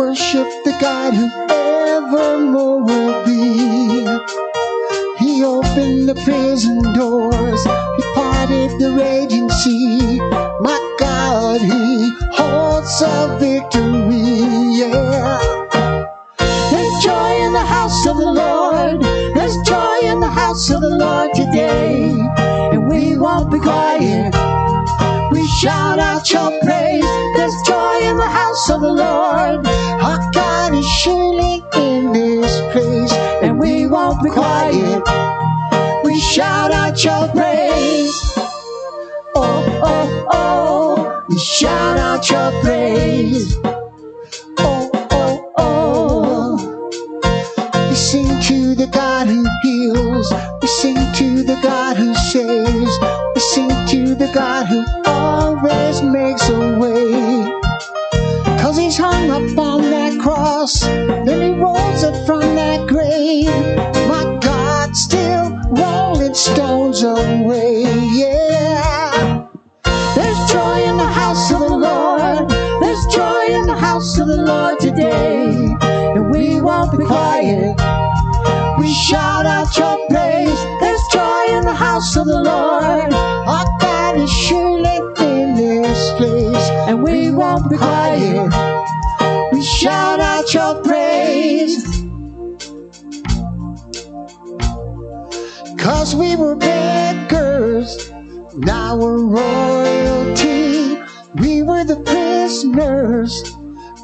worship the God who evermore will be. He opened the prison doors. He parted the raging sea. My God, He holds a victory. Yeah. There's joy in the house of the Lord. There's joy in the house of the Lord today. And we won't be quiet. We shout out your praise. The house of the Lord. Our God is surely in this place. And we won't be quiet. We shout out your praise. Oh, oh, oh. We shout out your praise. Oh, oh, oh. We sing to the God who heals. We sing to the God who saves. We sing to the God who always makes a way. He's hung up on that cross. Then he rose up from that grave. My God, still rolling stones away. Yeah. There's joy in the house of the Lord. There's joy in the house of the Lord today. And we won't be quiet. We shout out your praise. There's joy in the house of the Lord. Our God is surely in this place. And we won't be quiet. Cause we were beggars, now we're royalty. We were the prisoners,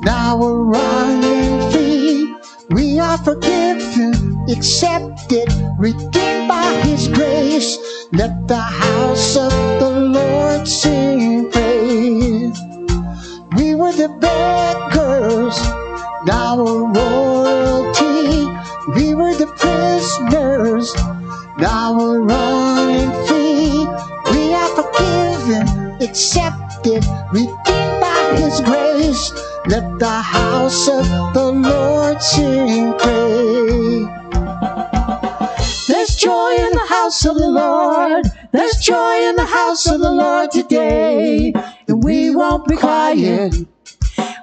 now we're running free. We are forgiven, accepted, redeemed by His grace. Let the house of the Lord sing praise. We were the beggars, now we're royalty. We were the prisoners, now we're running free. We are forgiven, accepted, redeemed by His grace. Let the house of the Lord sing praise. There's joy in the house of the Lord. There's joy in the house of the Lord today. And we won't be quiet.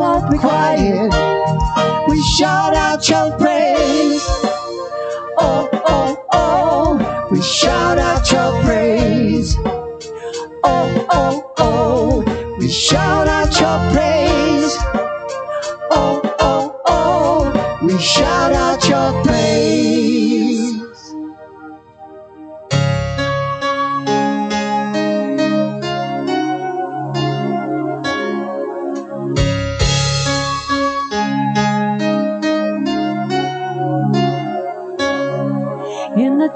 Won't be quiet. We shout out your praise. Oh, oh, oh. We shout out your praise. Oh, oh, oh. We shout out your praise. Oh, oh, oh. We shout out your praise.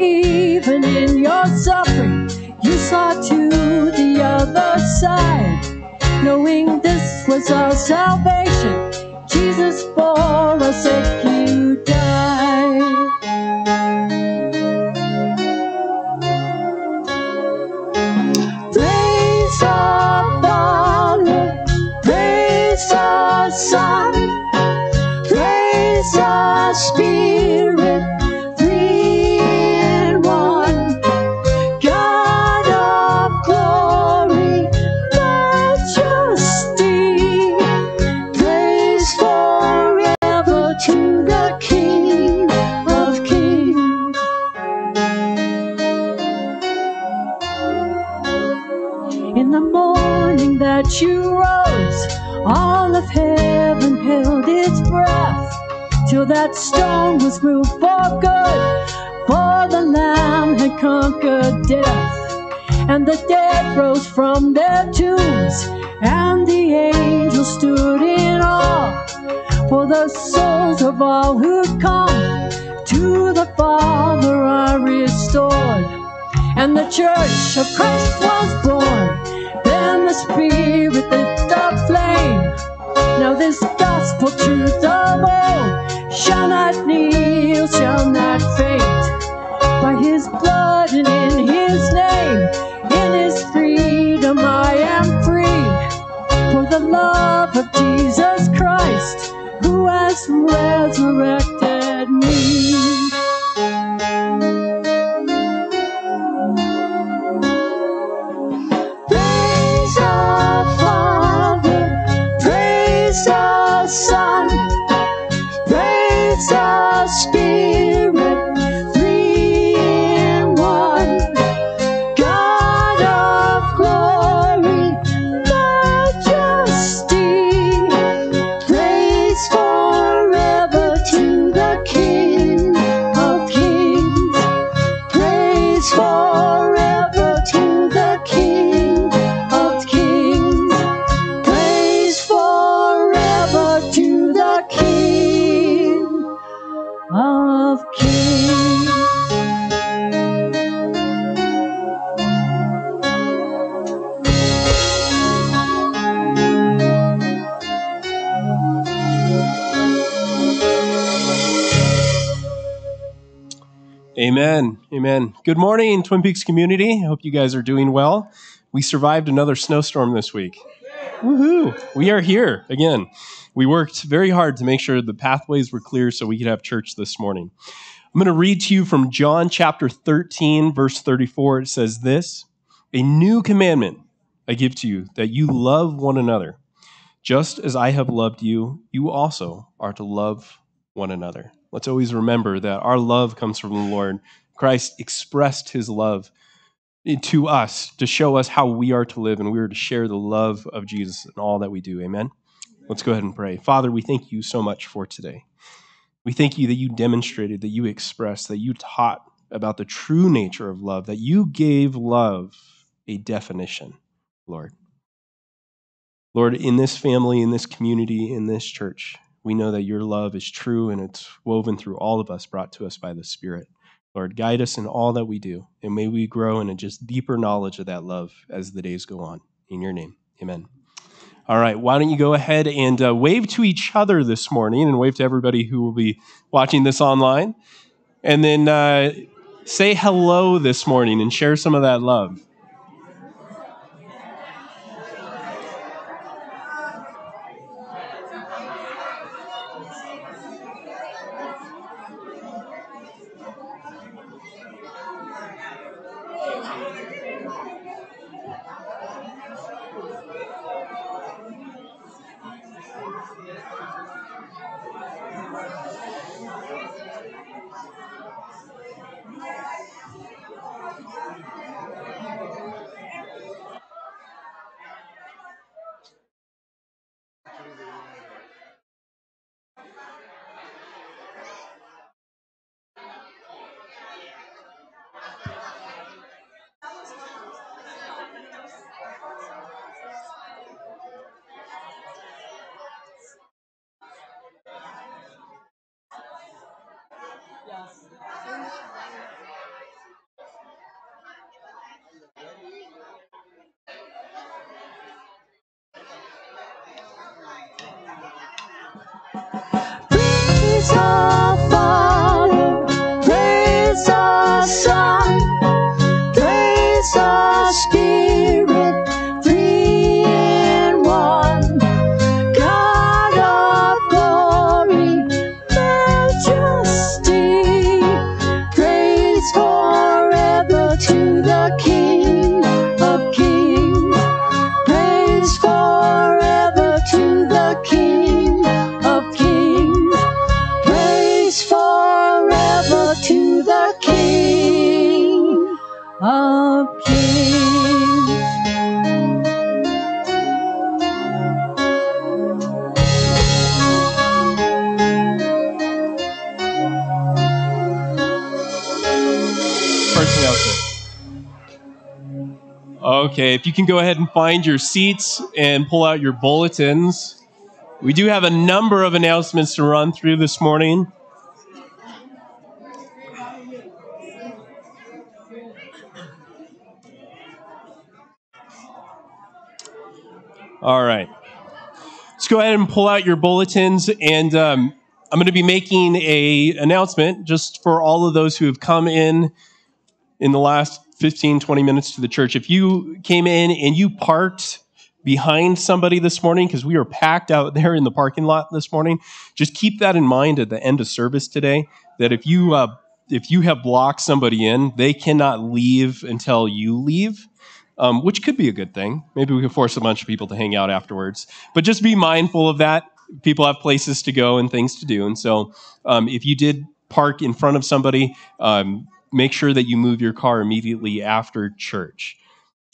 even in your suffering, you saw to the other side, knowing this was our salvation. Jesus, for our sake, you died. Praise our Father, praise our Son, praise our Spirit. The dead rose from their tombs, and the angels stood in awe for the souls of all who'd come to the Father are restored and the church of Christ was born. Then the Spirit lit the flame. Now this gospel truth of old shall not kneel, shall not resurrected Amen. Good morning, Twin Peaks community. I hope you guys are doing well. We survived another snowstorm this week. Woohoo! We are here again. We worked very hard to make sure the pathways were clear so we could have church this morning. I'm going to read to you from John chapter 13, verse 34. It says this A new commandment I give to you, that you love one another. Just as I have loved you, you also are to love one another. Let's always remember that our love comes from the Lord. Christ expressed his love to us to show us how we are to live, and we are to share the love of Jesus in all that we do. Amen. Let's go ahead and pray. Father, we thank you so much for today. We thank you that you demonstrated, that you expressed, that you taught about the true nature of love, that you gave love a definition, Lord. Lord, in this family, in this community, in this church, we know that your love is true and it's woven through all of us, brought to us by the Spirit. Lord, guide us in all that we do, and may we grow in a just deeper knowledge of that love as the days go on. In your name, amen. All right, why don't you go ahead and uh, wave to each other this morning and wave to everybody who will be watching this online. And then uh, say hello this morning and share some of that love. Find your seats and pull out your bulletins. We do have a number of announcements to run through this morning. All right. Let's go ahead and pull out your bulletins and um, I'm going to be making a announcement just for all of those who have come in in the last 15 20 minutes to the church. If you came in and you parked behind somebody this morning because we were packed out there in the parking lot this morning, just keep that in mind at the end of service today that if you uh, if you have blocked somebody in, they cannot leave until you leave. Um, which could be a good thing. Maybe we could force a bunch of people to hang out afterwards. But just be mindful of that people have places to go and things to do. And so, um, if you did park in front of somebody, um, make sure that you move your car immediately after church.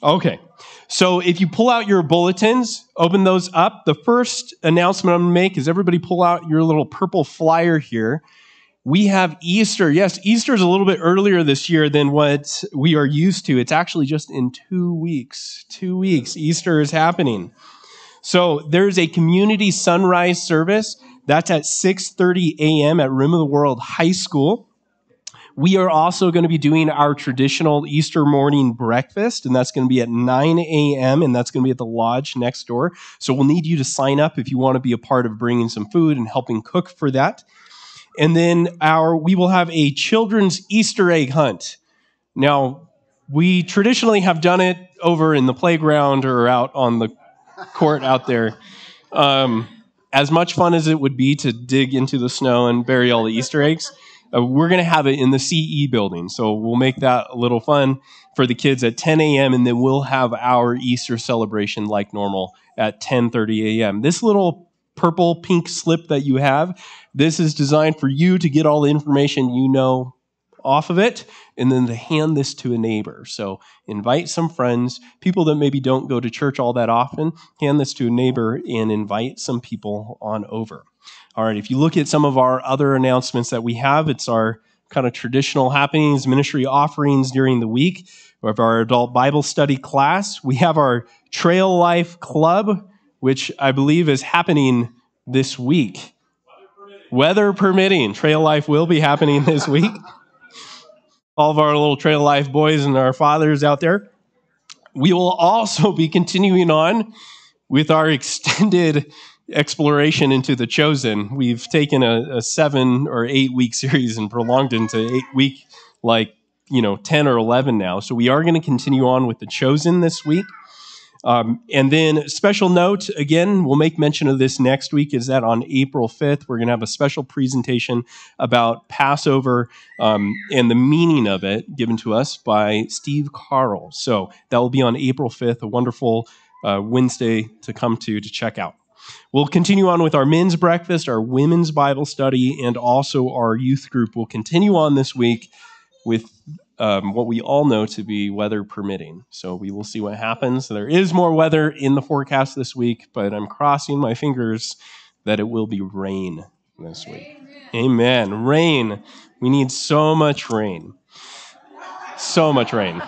Okay, so if you pull out your bulletins, open those up. The first announcement I'm gonna make is everybody pull out your little purple flyer here. We have Easter. Yes, Easter is a little bit earlier this year than what we are used to. It's actually just in two weeks. Two weeks, Easter is happening. So there's a community sunrise service that's at 6:30 a.m. at Rim of the World High School. We are also going to be doing our traditional Easter morning breakfast, and that's going to be at 9 a.m., and that's going to be at the lodge next door. So we'll need you to sign up if you want to be a part of bringing some food and helping cook for that. And then our we will have a children's Easter egg hunt. Now, we traditionally have done it over in the playground or out on the court out there. Um, as much fun as it would be to dig into the snow and bury all the Easter eggs, uh, we're going to have it in the CE building. So we'll make that a little fun for the kids at 10 a.m. and then we'll have our Easter celebration like normal at 10:30 a.m. This little purple pink slip that you have, this is designed for you to get all the information you know off of it and then to hand this to a neighbor. So invite some friends, people that maybe don't go to church all that often, hand this to a neighbor and invite some people on over. All right, if you look at some of our other announcements that we have, it's our kind of traditional happenings, ministry offerings during the week. We have our adult Bible study class. We have our Trail Life Club, which I believe is happening this week. Weather permitting, Trail Life will be happening this week all of our little Trail Life boys and our fathers out there. We will also be continuing on with our extended exploration into the chosen. We've taken a, a seven or eight week series and prolonged into eight week, like, you know, 10 or 11 now. So we are going to continue on with the chosen this week. Um, and then, special note again, we'll make mention of this next week. Is that on April 5th? We're going to have a special presentation about Passover um, and the meaning of it given to us by Steve Carl. So that will be on April 5th, a wonderful uh, Wednesday to come to to check out. We'll continue on with our men's breakfast, our women's Bible study, and also our youth group. We'll continue on this week with um, what we all know to be weather permitting. So we will see what happens. There is more weather in the forecast this week, but I'm crossing my fingers that it will be rain this week. Amen. Amen. Rain. We need so much rain. So much rain.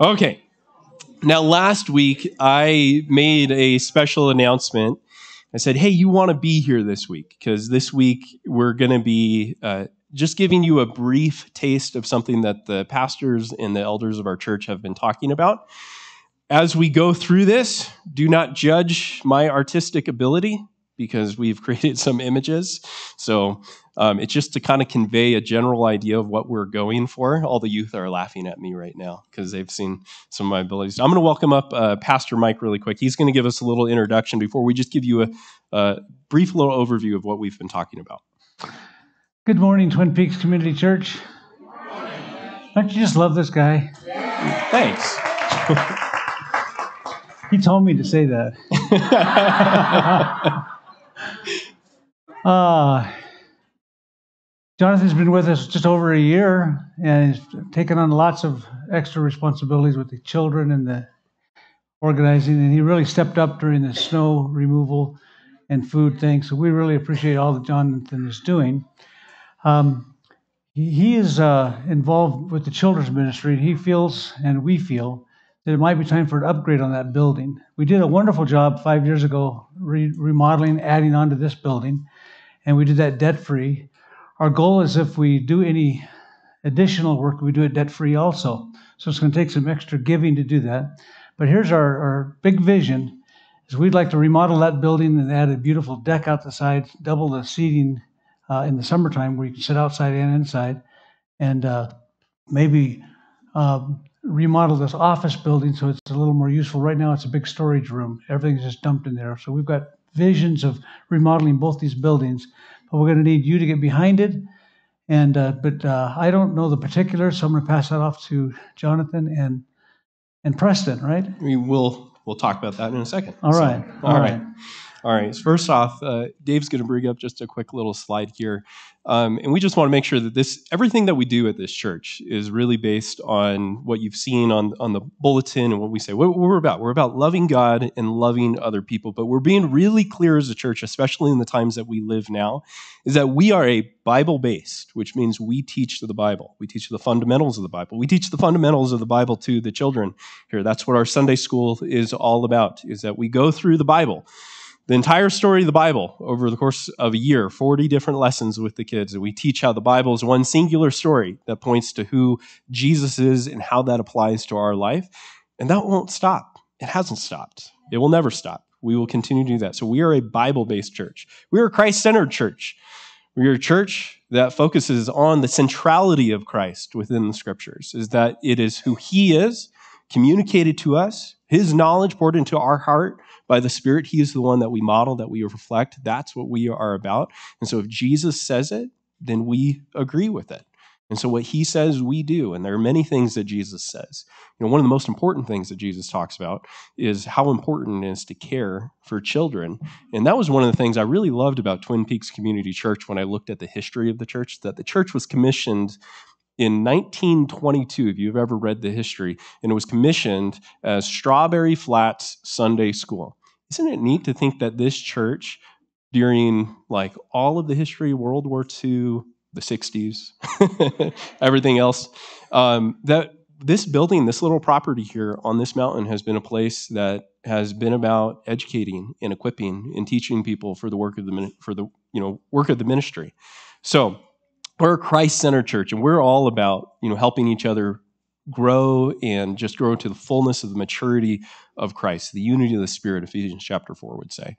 Okay. Now, last week, I made a special announcement. I said, hey, you want to be here this week because this week we're going to be uh, just giving you a brief taste of something that the pastors and the elders of our church have been talking about. As we go through this, do not judge my artistic ability because we've created some images. So um, it's just to kind of convey a general idea of what we're going for. All the youth are laughing at me right now because they've seen some of my abilities. I'm going to welcome up uh, Pastor Mike really quick. He's going to give us a little introduction before we just give you a, a brief little overview of what we've been talking about. Good morning, Twin Peaks Community Church. Don't you just love this guy? Thanks. he told me to say that. uh, Jonathan's been with us just over a year and he's taken on lots of extra responsibilities with the children and the organizing, and he really stepped up during the snow removal and food thing. So we really appreciate all that Jonathan is doing. Um, he, he is uh, involved with the children's ministry, and he feels, and we feel, that it might be time for an upgrade on that building. We did a wonderful job five years ago re- remodeling, adding on to this building, and we did that debt free. Our goal is if we do any additional work, we do it debt free also. So it's going to take some extra giving to do that. But here's our, our big vision is we'd like to remodel that building and add a beautiful deck out the side, double the seating uh, in the summertime where you can sit outside and inside, and uh, maybe um, remodel this office building so it's a little more useful. Right now, it's a big storage room. Everything's just dumped in there. So we've got visions of remodeling both these buildings, but we're going to need you to get behind it. And uh, but uh, I don't know the particulars, so I'm going to pass that off to Jonathan and and Preston. Right? We will we'll talk about that in a second. All right. So, all right. All right. So first off, uh, Dave's going to bring up just a quick little slide here, um, and we just want to make sure that this everything that we do at this church is really based on what you've seen on on the bulletin and what we say. What, what we're about? We're about loving God and loving other people, but we're being really clear as a church, especially in the times that we live now, is that we are a Bible based, which means we teach the Bible. We teach the fundamentals of the Bible. We teach the fundamentals of the Bible to the children here. That's what our Sunday school is all about. Is that we go through the Bible the entire story of the Bible over the course of a year, 40 different lessons with the kids. And we teach how the Bible is one singular story that points to who Jesus is and how that applies to our life. And that won't stop. It hasn't stopped. It will never stop. We will continue to do that. So we are a Bible based church. We are a Christ centered church. We are a church that focuses on the centrality of Christ within the scriptures, is that it is who he is communicated to us, his knowledge poured into our heart by the Spirit. He is the one that we model, that we reflect. That's what we are about. And so if Jesus says it, then we agree with it. And so what he says, we do. And there are many things that Jesus says. You know, one of the most important things that Jesus talks about is how important it is to care for children. And that was one of the things I really loved about Twin Peaks Community Church when I looked at the history of the church, that the church was commissioned in 1922, if you've ever read the history, and it was commissioned as Strawberry Flats Sunday School. Isn't it neat to think that this church, during like all of the history World War II, the 60s, everything else, um, that this building, this little property here on this mountain has been a place that has been about educating and equipping and teaching people for the work of the for the you know work of the ministry. So we're a Christ-centered church, and we're all about you know helping each other grow and just grow to the fullness of the maturity of Christ, the unity of the Spirit, Ephesians chapter 4 would say.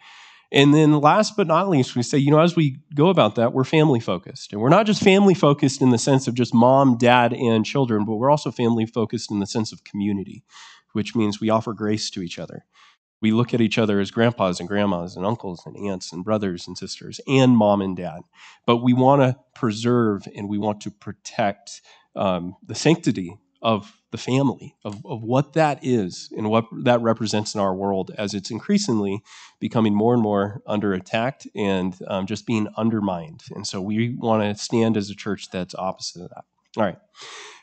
And then last but not least, we say, you know, as we go about that, we're family focused. And we're not just family focused in the sense of just mom, dad, and children, but we're also family focused in the sense of community, which means we offer grace to each other. We look at each other as grandpas and grandmas and uncles and aunts and brothers and sisters and mom and dad. But we want to preserve and we want to protect um, the sanctity of the family, of, of what that is and what that represents in our world as it's increasingly becoming more and more under attack and um, just being undermined. And so we want to stand as a church that's opposite of that. All right.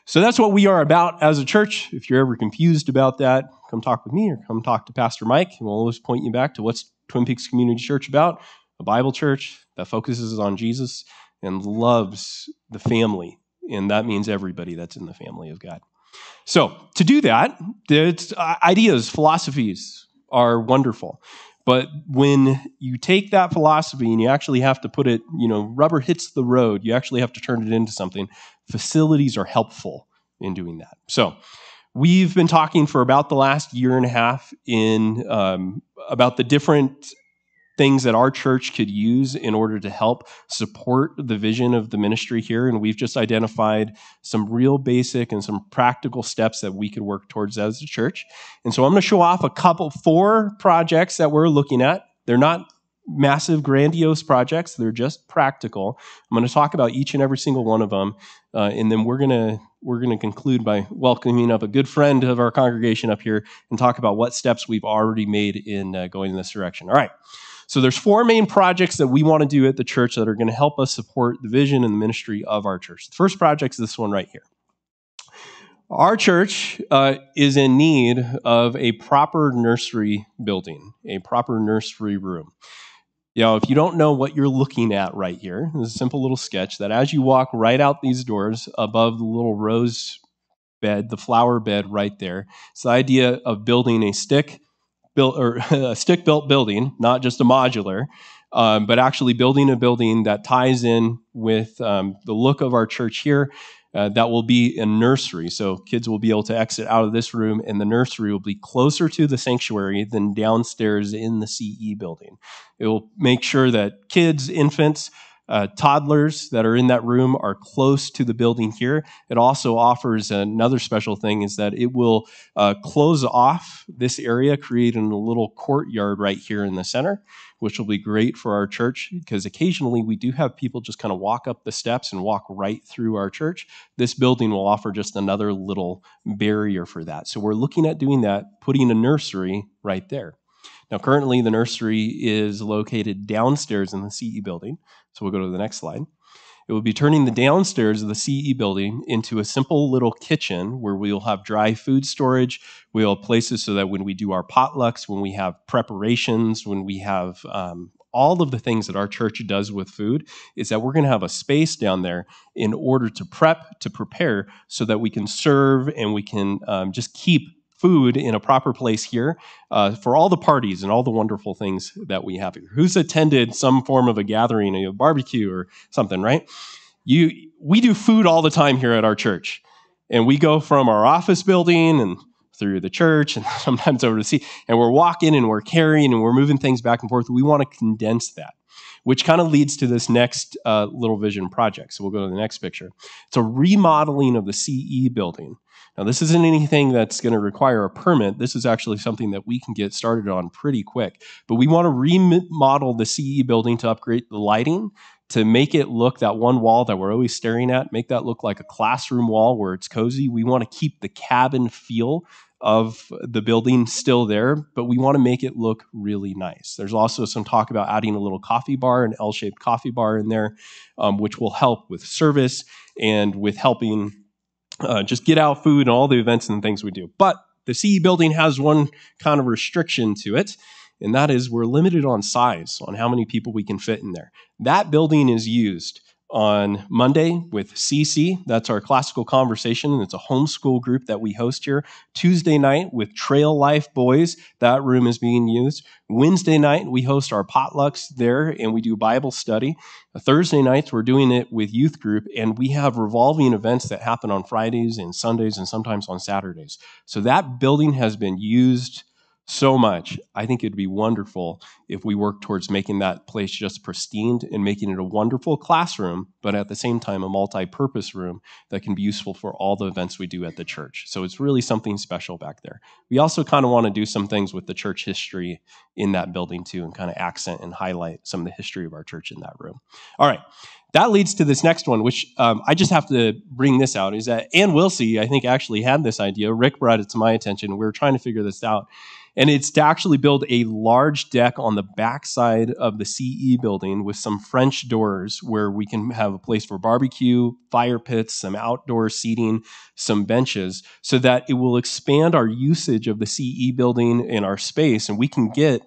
So that's what we are about as a church. If you're ever confused about that, come talk with me or come talk to Pastor Mike, and we'll always point you back to what's Twin Peaks Community Church about a Bible church that focuses on Jesus and loves the family and that means everybody that's in the family of God. So, to do that, uh, ideas, philosophies are wonderful. But when you take that philosophy and you actually have to put it, you know, rubber hits the road, you actually have to turn it into something. Facilities are helpful in doing that. So, we've been talking for about the last year and a half in um, about the different things that our church could use in order to help support the vision of the ministry here. And we've just identified some real basic and some practical steps that we could work towards as a church. And so I'm going to show off a couple, four projects that we're looking at. They're not massive, grandiose projects. They're just practical. I'm going to talk about each and every single one of them, uh, and then we're going to we're going to conclude by welcoming up a good friend of our congregation up here and talk about what steps we've already made in uh, going in this direction. All right. So there's four main projects that we want to do at the church that are going to help us support the vision and the ministry of our church. The first project is this one right here. Our church uh, is in need of a proper nursery building, a proper nursery room. You know, if you don't know what you're looking at right here, there's a simple little sketch that as you walk right out these doors above the little rose bed, the flower bed right there. It's the idea of building a stick built or a stick built building, not just a modular, um, but actually building a building that ties in with um, the look of our church here. Uh, that will be a nursery. So kids will be able to exit out of this room, and the nursery will be closer to the sanctuary than downstairs in the CE building. It will make sure that kids, infants, uh, toddlers that are in that room are close to the building here. It also offers another special thing is that it will uh, close off this area, creating a little courtyard right here in the center, which will be great for our church because occasionally we do have people just kind of walk up the steps and walk right through our church. This building will offer just another little barrier for that. So we're looking at doing that, putting a nursery right there. Now, currently, the nursery is located downstairs in the CE building. So we'll go to the next slide. It will be turning the downstairs of the CE building into a simple little kitchen where we'll have dry food storage. We'll have places so that when we do our potlucks, when we have preparations, when we have um, all of the things that our church does with food, is that we're going to have a space down there in order to prep, to prepare, so that we can serve and we can um, just keep food in a proper place here uh, for all the parties and all the wonderful things that we have here. Who's attended some form of a gathering, a barbecue or something, right? You, we do food all the time here at our church. And we go from our office building and through the church and sometimes over to CE, and we're walking and we're carrying and we're moving things back and forth. We want to condense that, which kind of leads to this next uh, little vision project. So we'll go to the next picture. It's a remodeling of the CE building. Now, this isn't anything that's going to require a permit. This is actually something that we can get started on pretty quick. But we want to remodel the CE building to upgrade the lighting, to make it look that one wall that we're always staring at, make that look like a classroom wall where it's cozy. We want to keep the cabin feel of the building still there, but we want to make it look really nice. There's also some talk about adding a little coffee bar, an L shaped coffee bar in there, um, which will help with service and with helping uh, just get out food and all the events and things we do. But the CE building has one kind of restriction to it, and that is we're limited on size, on how many people we can fit in there. That building is used on Monday with CC. That's our classical conversation, and it's a homeschool group that we host here. Tuesday night with Trail Life Boys, that room is being used. Wednesday night, we host our potlucks there and we do Bible study. Thursday nights, we're doing it with youth group, and we have revolving events that happen on Fridays and Sundays and sometimes on Saturdays. So that building has been used so much. I think it'd be wonderful if we work towards making that place just pristine and making it a wonderful classroom, but at the same time, a multi purpose room that can be useful for all the events we do at the church. So it's really something special back there. We also kind of want to do some things with the church history in that building too, and kind of accent and highlight some of the history of our church in that room. All right. That leads to this next one, which um, I just have to bring this out. Is that Ann Wilsey, I think, actually had this idea. Rick brought it to my attention. We were trying to figure this out and it's to actually build a large deck on the backside of the CE building with some French doors where we can have a place for barbecue, fire pits, some outdoor seating, some benches, so that it will expand our usage of the CE building and our space, and we can get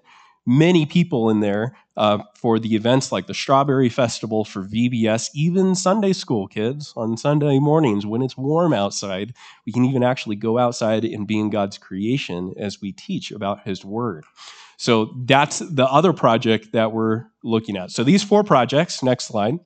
many people in there uh, for the events like the Strawberry Festival for VBS, even Sunday school kids on Sunday mornings when it's warm outside. We can even actually go outside and be in God's creation as we teach about His Word. So that's the other project that we're looking at. So these four projects, next slide,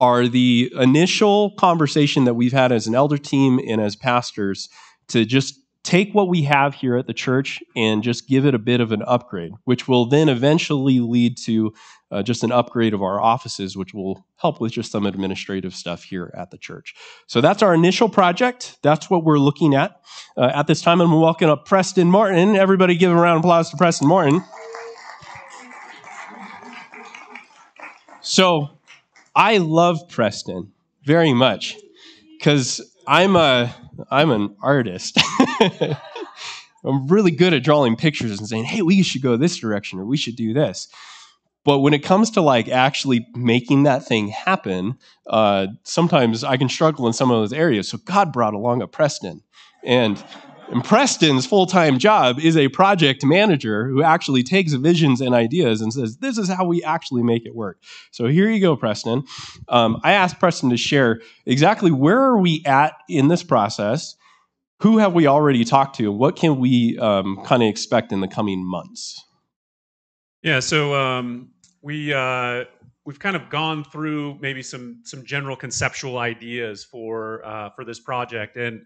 are the initial conversation that we've had as an elder team and as pastors to just take what we have here at the church and just give it a bit of an upgrade, which will then eventually lead to uh, just an upgrade of our offices, which will help with just some administrative stuff here at the church. So that's our initial project. That's what we're looking at. Uh, at this time, I'm welcoming up Preston Martin. Everybody give a round of applause to Preston Martin. So I love Preston very much because I'm a I'm an artist. I'm really good at drawing pictures and saying, "Hey, we should go this direction or we should do this." But when it comes to like actually making that thing happen, uh, sometimes I can struggle in some of those areas. So God brought along a Preston, and And Preston's full time job is a project manager who actually takes visions and ideas and says, This is how we actually make it work. So here you go, Preston. Um, I asked Preston to share exactly where are we at in this process? Who have we already talked to? What can we um, kind of expect in the coming months? Yeah, so um, we uh, we've kind of gone through maybe some some general conceptual ideas for uh, for this project, and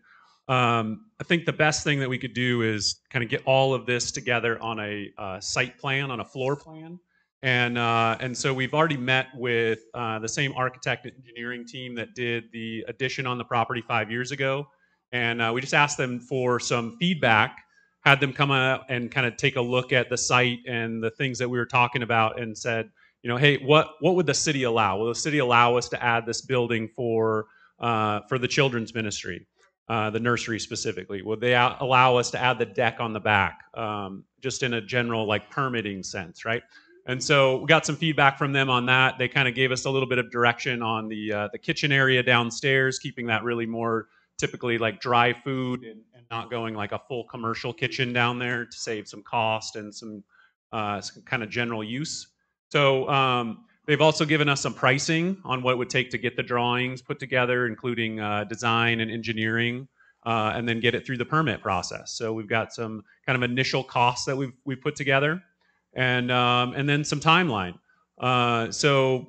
um, I think the best thing that we could do is kind of get all of this together on a uh, site plan, on a floor plan, and uh, and so we've already met with uh, the same architect engineering team that did the addition on the property five years ago, and uh, we just asked them for some feedback had them come out and kind of take a look at the site and the things that we were talking about and said you know, hey, what what would the city allow? Will the city allow us to add this building for uh, for the children's ministry, uh, the nursery specifically? Would they allow us to add the deck on the back, um, just in a general like permitting sense, right? And so we got some feedback from them on that. They kind of gave us a little bit of direction on the uh, the kitchen area downstairs, keeping that really more typically like dry food and, and, not going like a full commercial kitchen down there to save some cost and some, uh, some kind of general use. So um, they've also given us some pricing on what it would take to get the drawings put together, including uh, design and engineering, uh, and then get it through the permit process. So we've got some kind of initial costs that we've we've put together, and um, and then some timeline. Uh, so,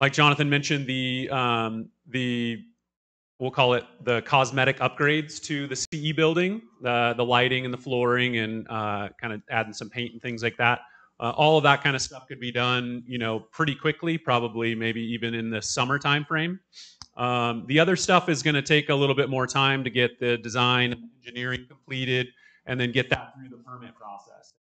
like Jonathan mentioned, the um, the we'll call it the cosmetic upgrades to the CE building, the the lighting and the flooring, and uh, kind of adding some paint and things like that. Uh, all of that kind of stuff could be done, you know, pretty quickly, probably maybe even in the summer timeframe. Um, the other stuff is going to take a little bit more time to get the design and engineering completed and then get that through the permit process.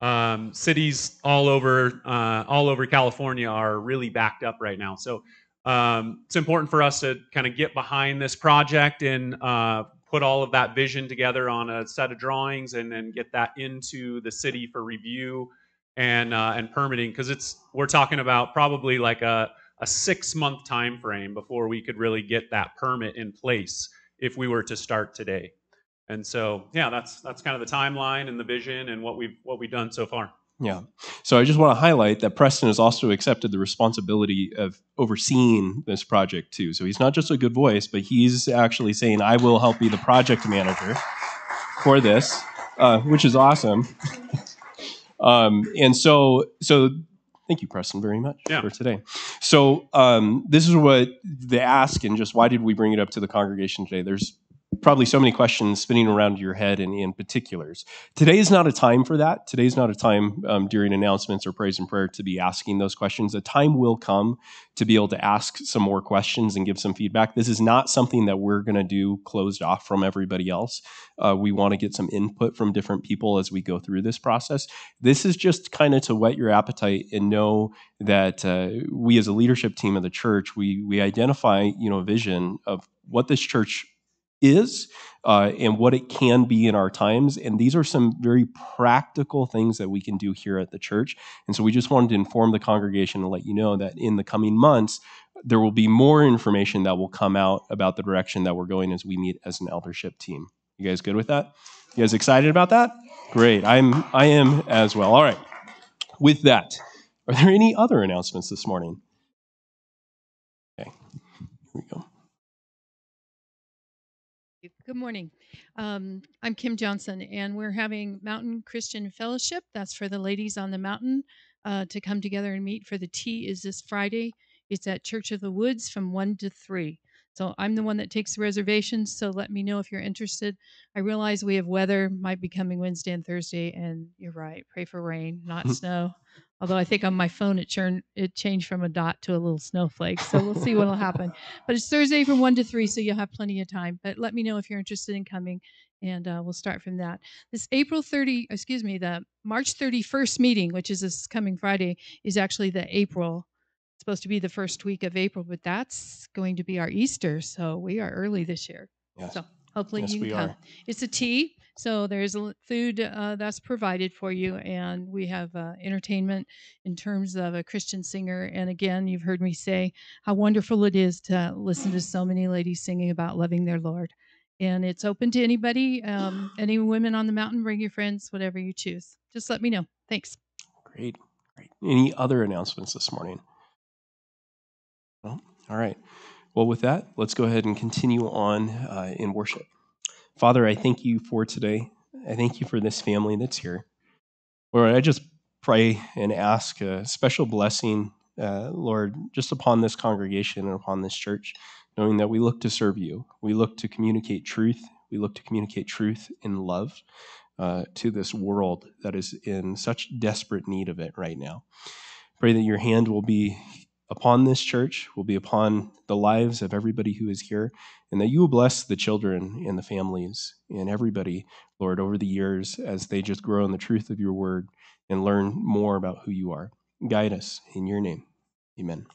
Um, cities all over uh, all over California are really backed up right now, so um, it's important for us to kind of get behind this project and uh, put all of that vision together on a set of drawings and then get that into the city for review and uh, and permitting because it's we're talking about probably like a, a six month time frame before we could really get that permit in place if we were to start today. And so yeah, that's that's kind of the timeline and the vision and what we've what we've done so far. Yeah. So I just want to highlight that Preston has also accepted the responsibility of overseeing this project too. So he's not just a good voice, but he's actually saying, I will help be the project manager for this, uh, which is awesome. Um, and so, so thank you, Preston, very much yeah. for today. So um, this is what the ask, and just why did we bring it up to the congregation today? There's probably so many questions spinning around your head and in particulars. Today is not a time for that. Today is not a time um, during announcements or praise and prayer to be asking those questions. A time will come to be able to ask some more questions and give some feedback. This is not something that we're going to do closed off from everybody else. Uh, we want to get some input from different people as we go through this process. This is just kind of to whet your appetite and know that uh, we as a leadership team of the church, we we identify you know a vision of what this church is uh, and what it can be in our times. And these are some very practical things that we can do here at the church. And so we just wanted to inform the congregation and let you know that in the coming months, there will be more information that will come out about the direction that we're going as we meet as an eldership team. You guys good with that? You guys excited about that? Great. I'm I am as well. All right. With that, are there any other announcements this morning? Okay. Here we go. Good morning. Um, I'm Kim Johnson, and we're having Mountain Christian Fellowship. That's for the ladies on the mountain uh, to come together and meet for the tea. Is this Friday? It's at Church of the Woods from one to three. So I'm the one that takes the reservations. So let me know if you're interested. I realize we have weather might be coming Wednesday and Thursday, and you're right. Pray for rain, not snow. Although I think on my phone it turned it changed from a dot to a little snowflake. So we'll see what'll happen. But it's Thursday from one to three, so you'll have plenty of time. But let me know if you're interested in coming, and uh, we'll start from that. This April 30, excuse me, the March 31st meeting, which is this coming Friday, is actually the April. It's supposed to be the first week of April, but that's going to be our Easter, so we are early this year. Yes. So hopefully Yes, you can come. are. It's a tea. So there's a food uh, that's provided for you, and we have uh, entertainment in terms of a Christian singer. And again, you've heard me say how wonderful it is to listen to so many ladies singing about loving their Lord. And it's open to anybody, um, any women on the mountain, bring your friends, whatever you choose. Just let me know. Thanks. Great. Great. Any other announcements this morning? No? All right. Well, with that, let's go ahead and continue on uh, in worship. Father, I thank you for today. I thank you for this family that's here. Lord, I just pray and ask a special blessing, uh, Lord, just upon this congregation and upon this church, knowing that we look to serve you. We look to communicate truth. We look to communicate truth in love uh, to this world that is in such desperate need of it right now. Pray that your hand will be upon this church, will be upon the lives of everybody who is here, and that you will bless the children and the families and everybody, Lord, over the years as they just grow in the truth of your word and learn more about who you are. Guide us in your name. Amen.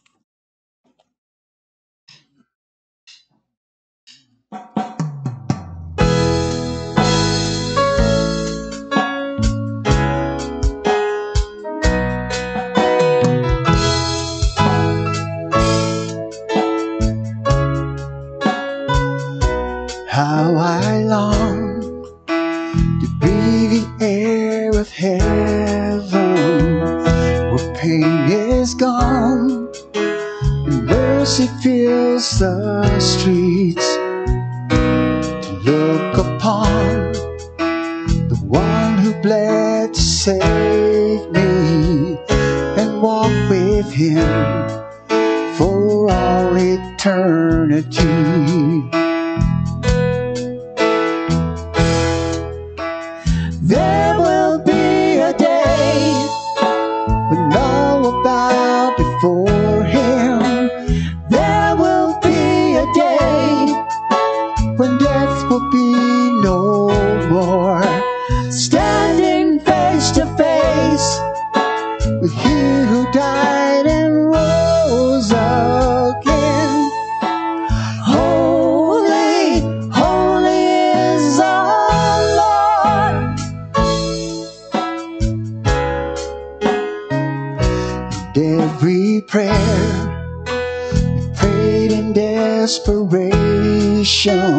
Desperation,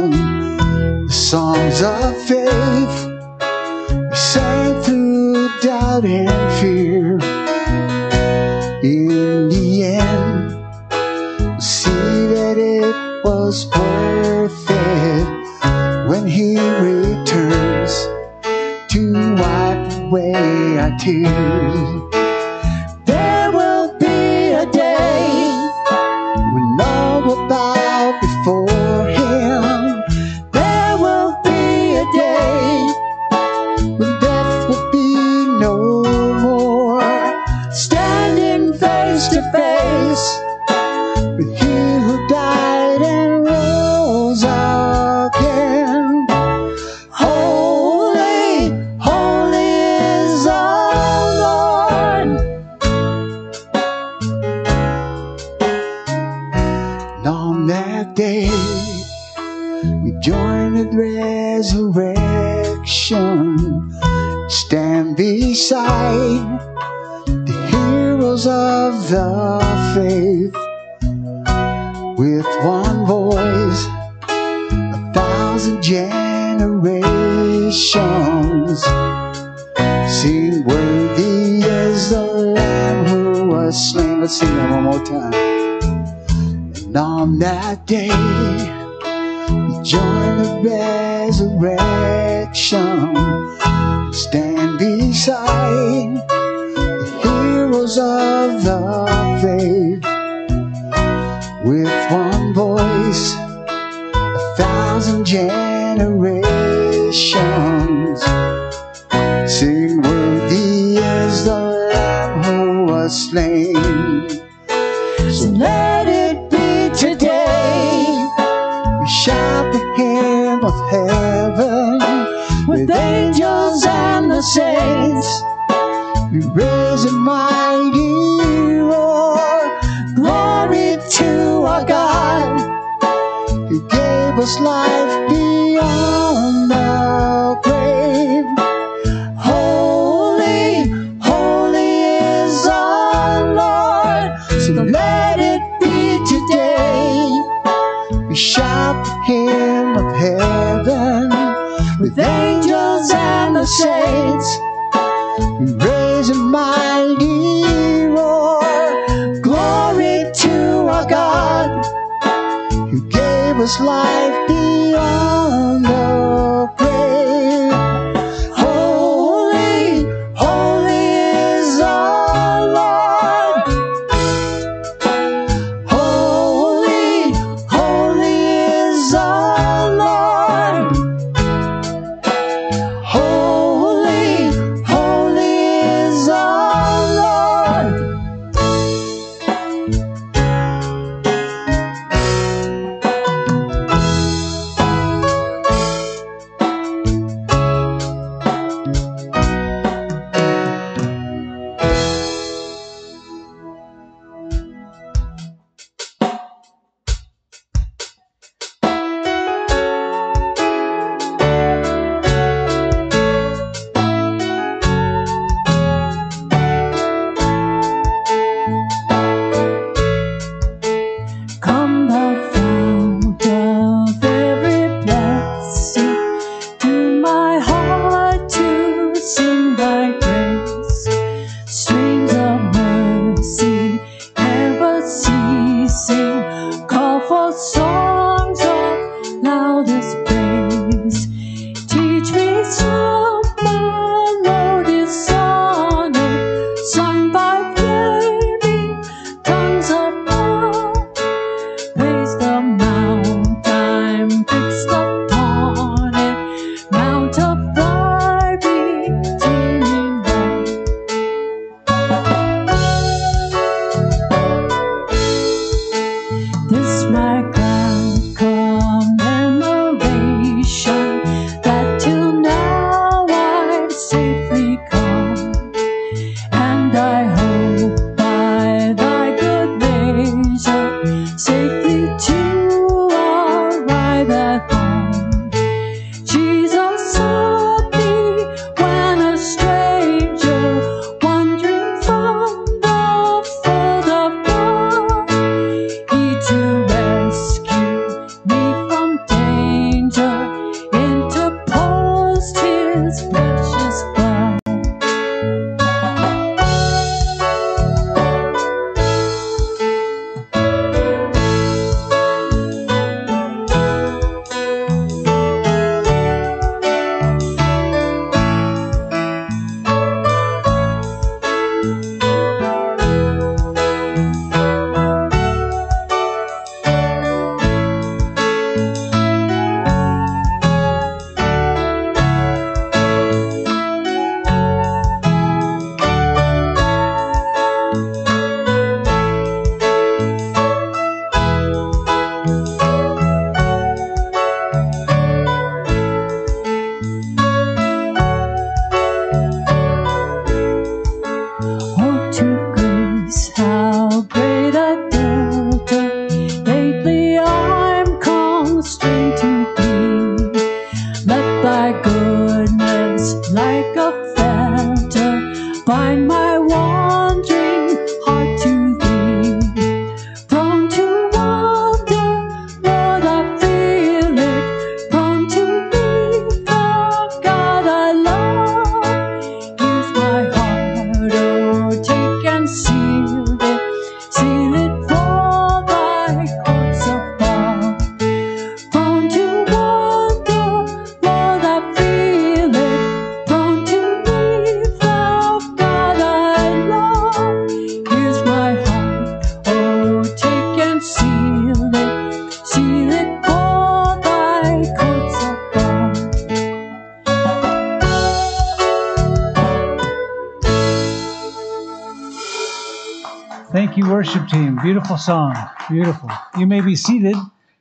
Beautiful song. Beautiful. You may be seated.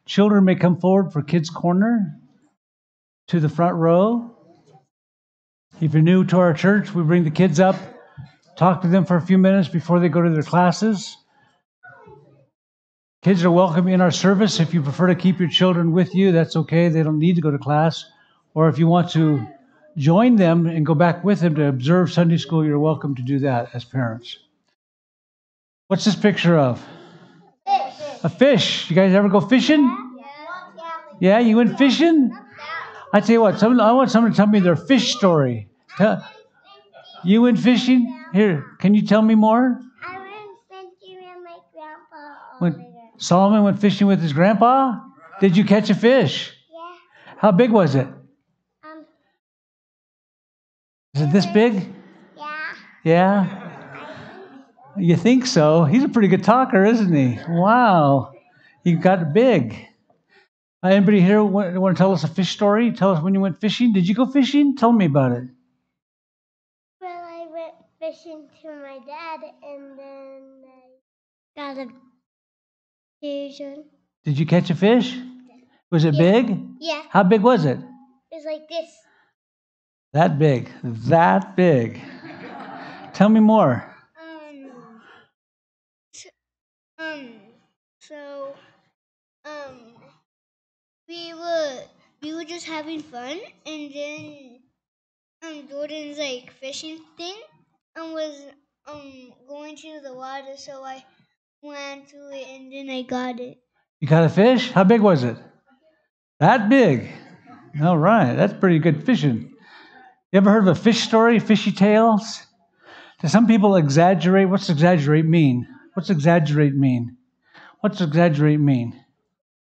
Children may come forward for Kids Corner to the front row. If you're new to our church, we bring the kids up, talk to them for a few minutes before they go to their classes. Kids are welcome in our service. If you prefer to keep your children with you, that's okay. They don't need to go to class. Or if you want to join them and go back with them to observe Sunday school, you're welcome to do that as parents. What's this picture of? A fish. You guys ever go fishing? Yeah, you went fishing? I tell you what, some, I want someone to tell me their fish story. Tell, you went fishing? Here, can you tell me more? I went fishing with my grandpa. When Solomon went fishing with his grandpa? Did you catch a fish? Yeah. How big was it? Um, Is it this big? Yeah. Yeah? You think so? He's a pretty good talker, isn't he? Wow. He got big. Uh, anybody here want, want to tell us a fish story? Tell us when you went fishing. Did you go fishing? Tell me about it. Well, I went fishing to my dad, and then I got a one. Did you catch a fish? Was it big? Yeah. How big was it? It's like this. That big. That big. Tell me more. Um. t- Um. So. Um. We were we were just having fun, and then um Jordan's like fishing thing, and was um going to the water, so I went to it, and then I got it. You caught a fish? How big was it? That big. All right, that's pretty good fishing. You ever heard of a fish story, fishy tales? Do some people exaggerate? What's exaggerate mean? What's exaggerate mean? What's exaggerate mean?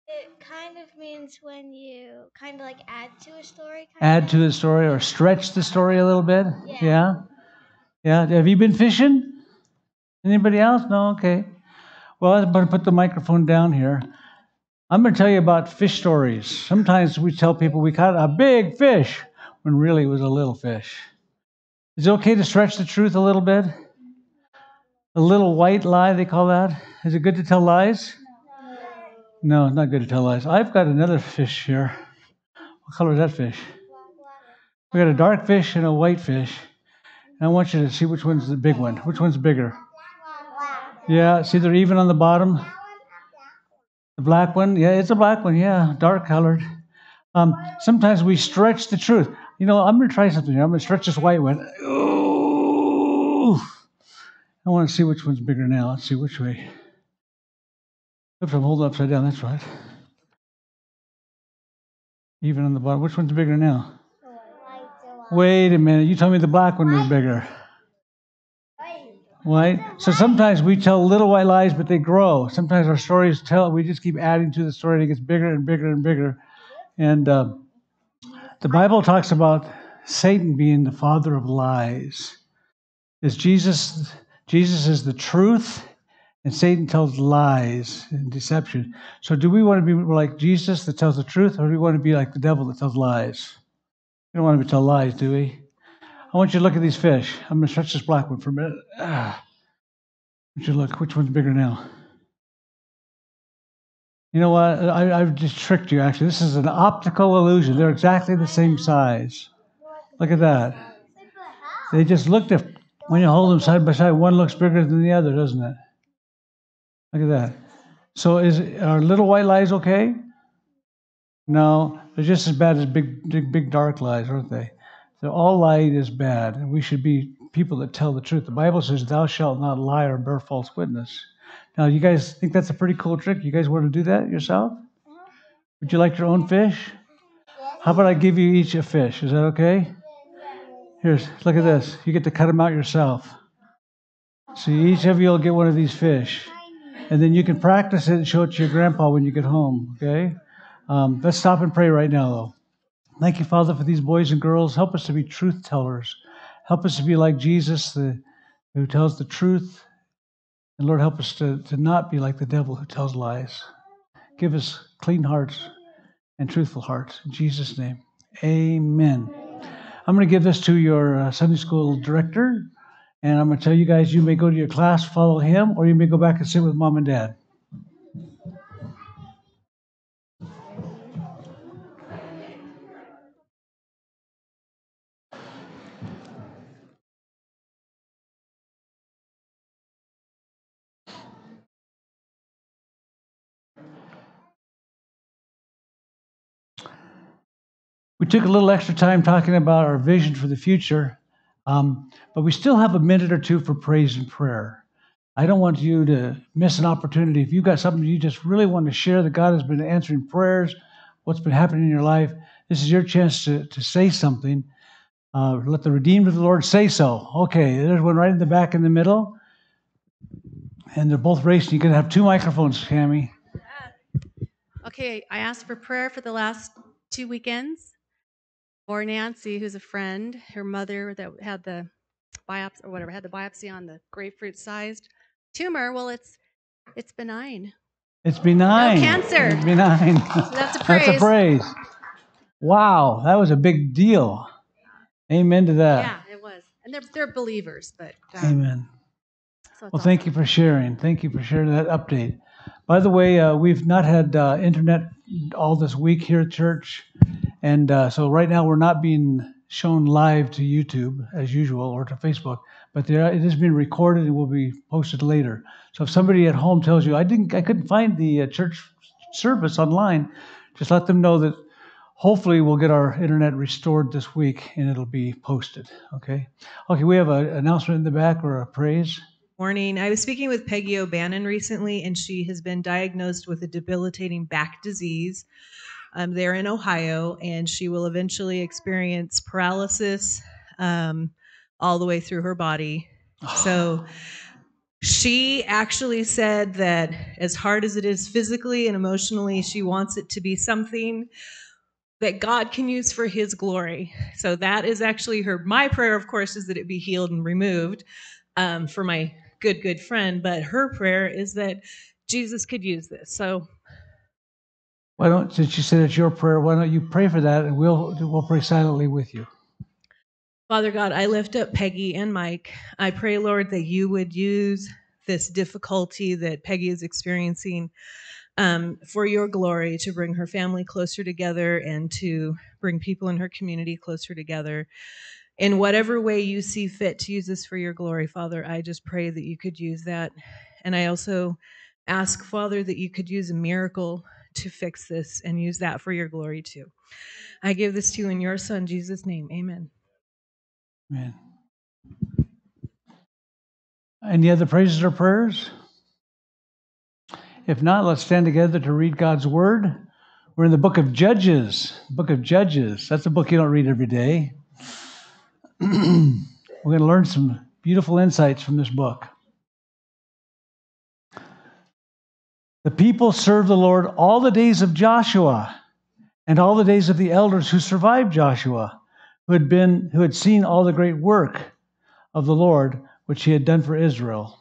It kind of means when you kind of like add to a story. Kind Add to the story or stretch the story a little bit? Yeah. Yeah. Yeah. Have you been fishing? Anybody else? No? Okay. Well, I'm going to put the microphone down here. I'm going to tell you about fish stories. Sometimes we tell people we caught a big fish when really it was a little fish. Is it okay to stretch the truth a little bit? A little white lie, they call that. Is it good to tell lies? No, it's not good to tell lies. I've got another fish here. What color is that fish? We got a dark fish and a white fish. And I want you to see which one's the big one. Which one's bigger? Yeah, see they're even on the bottom. The black one, yeah, it's a black one, yeah, dark colored. Um, sometimes we stretch the truth. You know, I'm going to try something here. I'm going to stretch this white one. Ooh. I want to see which one's bigger now. Let's see which way. Oops, I'm upside down. That's right. Even on the bottom. Which one's bigger now? Wait a minute. You told me the black one was bigger. White. So sometimes we tell little white lies, but they grow. Sometimes our stories tell. We just keep adding to the story. and It gets bigger and bigger and bigger. And uh, the Bible talks about Satan being the father of lies. Is Jesus? Jesus is the truth, and Satan tells lies and deception. So, do we want to be like Jesus that tells the truth, or do we want to be like the devil that tells lies? We don't want to tell lies, do we? I want you to look at these fish. I'm going to stretch this black one for a minute. Ah. I want you to look. Which one's bigger now? You know what? I, I've just tricked you, actually. This is an optical illusion. They're exactly the same size. Look at that. They just look different. when you hold them side by side, one looks bigger than the other, doesn't it? Look at that. So is are little white lies okay? No, they're just as bad as big, big, big dark lies, aren't they? So all lying is bad, and we should be people that tell the truth. The Bible says, "Thou shalt not lie or bear false witness." Now, you guys think that's a pretty cool trick? You guys want to do that yourself? Would you like your own fish? How about I give you each a fish? Is that okay? Here's, look at this. You get to cut them out yourself. So each of you will get one of these fish. And then you can practice it and show it to your grandpa when you get home, okay? Um, let's stop and pray right now, though. Thank you, Father, for these boys and girls. Help us to be truth tellers. Help us to be like Jesus, the, who tells the truth. And Lord, help us to, to not be like the devil who tells lies. Give us clean hearts and truthful hearts. In Jesus' name, amen. I'm going to give this to your uh, Sunday school director, and I'm going to tell you guys you may go to your class, follow him, or you may go back and sit with mom and dad. We took a little extra time talking about our vision for the future, um, but we still have a minute or two for praise and prayer. I don't want you to miss an opportunity. If you've got something you just really want to share that God has been answering prayers, what's been happening in your life, This is your chance to, to say something. Uh, let the redeemed of the Lord say so. Okay, there's one right in the back in the middle. And they're both racing. You can have two microphones, Cammy. Okay, I asked for prayer for the last two weekends for Nancy, who's a friend, her mother that had the biopsy or whatever, had the biopsy on the grapefruit sized tumor. Well, it's it's benign. It's benign. No cancer. It's benign. So that's a praise. That's a praise. Wow, that was a big deal. Amen to that. Yeah, it was. And they're they're believers, but um, Amen. so Well, all thank you for sharing. Thank you for sharing that update. By the way, uh, we've not had uh, internet all this week here at church, and uh, so right now we're not being shown live to YouTube as usual or to Facebook, but there it is being recorded and will be posted later. So if somebody at home tells you I didn't, I couldn't find the uh, church service online, just let them know that hopefully we'll get our internet restored this week and it'll be posted. Okay. Okay. We have an announcement in the back or a praise. Morning. I was speaking with Peggy O'Bannon recently, and she has been diagnosed with a debilitating back disease. Um, they're in Ohio, and she will eventually experience paralysis um, all the way through her body. So she actually said that as hard as it is physically and emotionally, she wants it to be something that God can use for his glory. So that is actually her my prayer of course is that it be healed and removed um, for my good good friend, but her prayer is that Jesus could use this. So Why don't, since you said it's your prayer, why don't you pray for that and we'll we'll pray silently with you. Father God, I lift up Peggy and Mike. I pray, Lord, that you would use this difficulty that Peggy is experiencing um, for your glory to bring her family closer together and to bring people in her community closer together. In whatever way you see fit to use this for your glory, Father, I just pray that you could use that. And I also ask, Father, that you could use a miracle to fix this and use that for your glory too. I give this to you in your Son, Jesus' name. Amen. Amen. Any other praises or prayers? If not, let's stand together to read God's word. We're in the book of Judges. Book of Judges. That's a book you don't read every day. We're going to learn some beautiful insights from this book. The people served the Lord all the days of Joshua and all the days of the elders who survived Joshua, who had been who had seen all the great work of the Lord which he had done for Israel.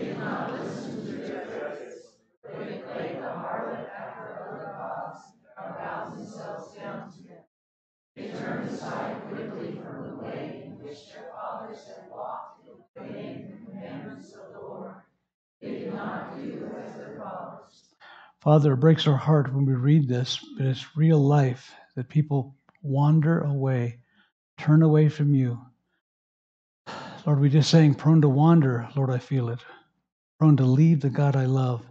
Father, it breaks our heart when we read this, but it's real life that people wander away, turn away from you. Lord, we're just saying prone to wander, Lord, I feel it. Prone to leave the God I love.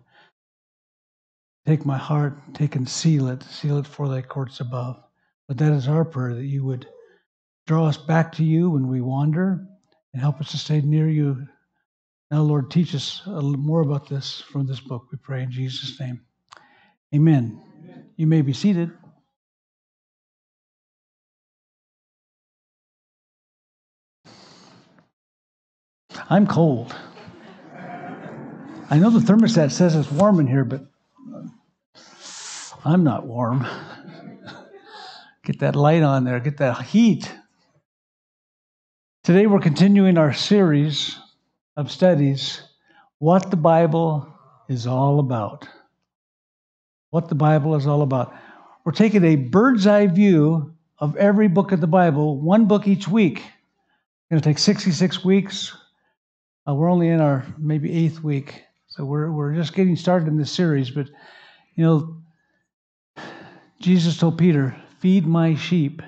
Take my heart, take and seal it, seal it for thy courts above. But that is our prayer that you would draw us back to you when we wander and help us to stay near you. Now, Lord, teach us a little more about this from this book, we pray in Jesus' name. Amen. You may be seated. I'm cold. I know the thermostat says it's warm in here, but I'm not warm. Get that light on there, get that heat. Today we're continuing our series of studies, What the Bible is All About. What the Bible is all about. We're taking a bird's eye view of every book of the Bible, one book each week. going to take 66 weeks. Uh, we're only in our maybe eighth week, so we're we're just getting started in this series. But you know, Jesus told Peter, "Feed my sheep,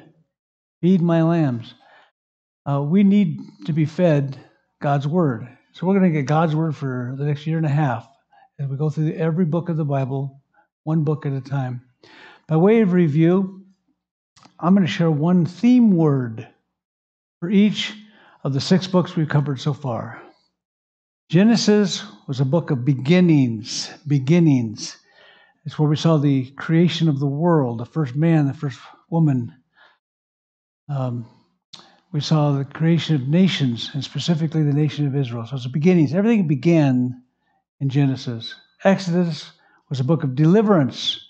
feed my lambs." Uh, we need to be fed God's word. So we're going to get God's word for the next year and a half as we go through every book of the Bible, one book at a time. By way of review, I'm going to share one theme word for each of the six books we've covered so far. Genesis was a book of beginnings, beginnings. It's where we saw the creation of the world, the first man, the first woman. Um, we saw the creation of nations, and specifically the nation of Israel. So it's the beginnings. Everything began in Genesis. Exodus was a book of deliverance.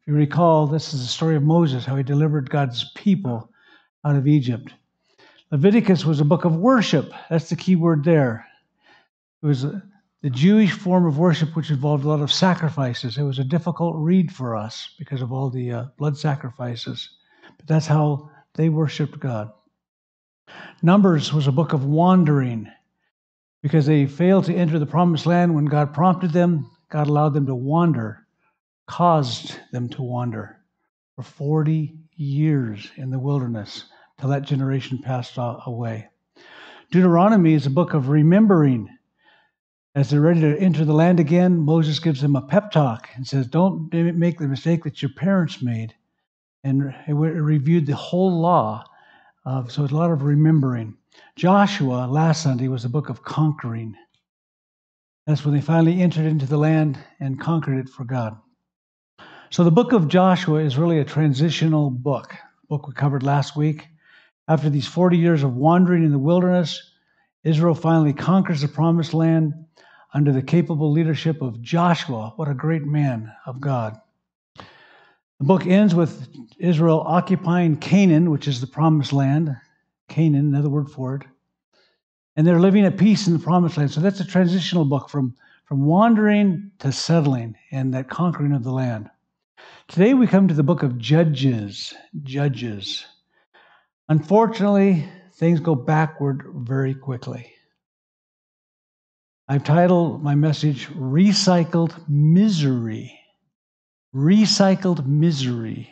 If you recall, this is the story of Moses, how he delivered God's people out of Egypt. Leviticus was a book of worship. That's the key word there. It was the Jewish form of worship, which involved a lot of sacrifices. It was a difficult read for us because of all the uh, blood sacrifices. But that's how they worshiped God. Numbers was a book of wandering because they failed to enter the promised land when God prompted them. God allowed them to wander, caused them to wander for 40 years in the wilderness till that generation passed away. Deuteronomy is a book of remembering. As they're ready to enter the land again, Moses gives them a pep talk and says, Don't make the mistake that your parents made. And it reviewed the whole law. So it's a lot of remembering. Joshua, last Sunday, was a book of conquering. That's when they finally entered into the land and conquered it for God. So the book of Joshua is really a transitional book, book we covered last week. After these 40 years of wandering in the wilderness, Israel finally conquers the promised land under the capable leadership of Joshua. What a great man of God. The book ends with Israel occupying Canaan, which is the promised land. Canaan, another word for it. And they're living at peace in the promised land. So that's a transitional book from, from wandering to settling and that conquering of the land. Today we come to the book of Judges. Judges. Unfortunately, things go backward very quickly. I've titled my message Recycled Misery. Recycled Misery.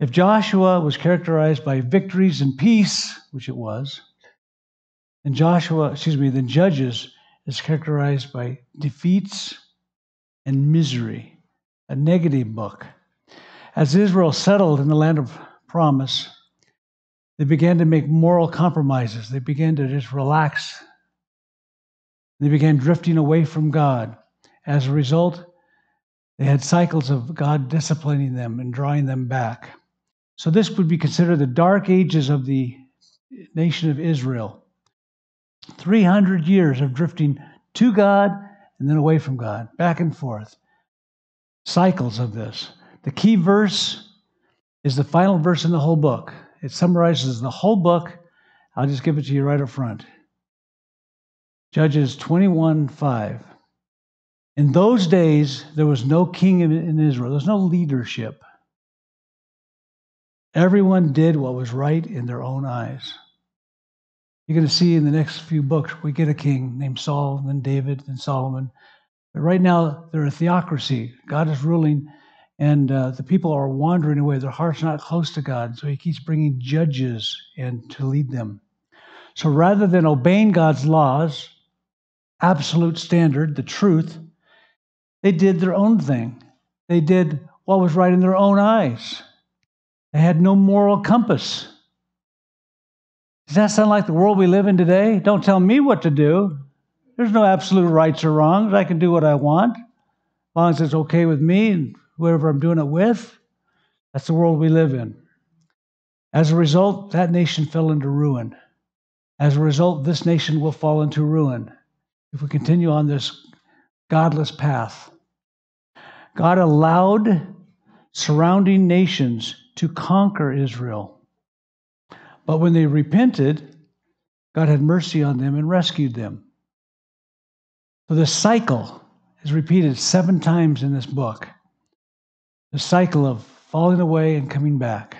If Joshua was characterized by victories and peace, which it was, then Joshua, excuse me, the Judges is characterized by defeats and misery, a negative book. As Israel settled in the land of promise, they began to make moral compromises. They began to just relax. They began drifting away from God. As a result, they had cycles of God disciplining them and drawing them back. So, this would be considered the dark ages of the nation of Israel. 300 years of drifting to God and then away from God, back and forth. Cycles of this. The key verse is the final verse in the whole book. It summarizes the whole book. I'll just give it to you right up front. Judges 21 5. In those days, there was no king in Israel, there was no leadership. Everyone did what was right in their own eyes. You're going to see in the next few books, we get a king named Saul, then David, then Solomon. But right now, they're a theocracy. God is ruling and uh, the people are wandering away. Their heart's not close to God, so He keeps bringing judges in to lead them. So rather than obeying God's laws, absolute standard, the truth, they did their own thing. They did what was right in their own eyes. They had no moral compass. Does that sound like the world we live in today? Don't tell me what to do. There's no absolute rights or wrongs. I can do what I want, as long as it's okay with me and whoever I'm doing it with. That's the world we live in. As a result, that nation fell into ruin. As a result, this nation will fall into ruin if we continue on this godless path. God allowed surrounding nations to conquer Israel. But when they repented, God had mercy on them and rescued them. So the cycle is repeated seven times in this book the cycle of falling away and coming back.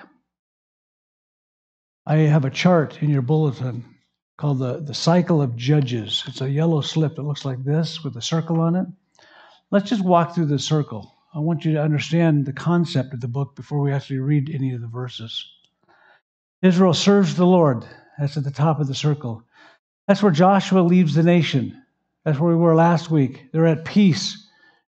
I have a chart in your bulletin called the, the Cycle of Judges. It's a yellow slip that looks like this with a circle on it. Let's just walk through the circle. I want you to understand the concept of the book before we actually read any of the verses. Israel serves the Lord. That's at the top of the circle. That's where Joshua leaves the nation. That's where we were last week. They're at peace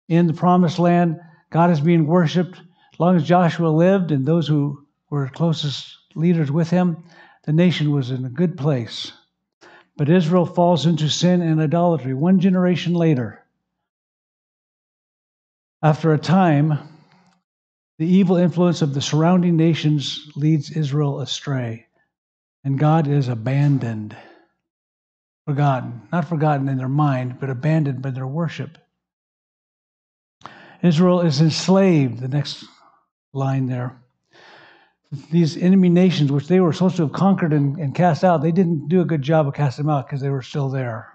in the promised land. God is being worshiped. As long as Joshua lived and those who were closest leaders with him, the nation was in a good place. But Israel falls into sin and idolatry one generation later. After a time, the evil influence of the surrounding nations leads Israel astray, and God is abandoned, forgotten. Not forgotten in their mind, but abandoned by their worship. Israel is enslaved, the next line there. These enemy nations, which they were supposed to have conquered and, and cast out, they didn't do a good job of casting them out because they were still there.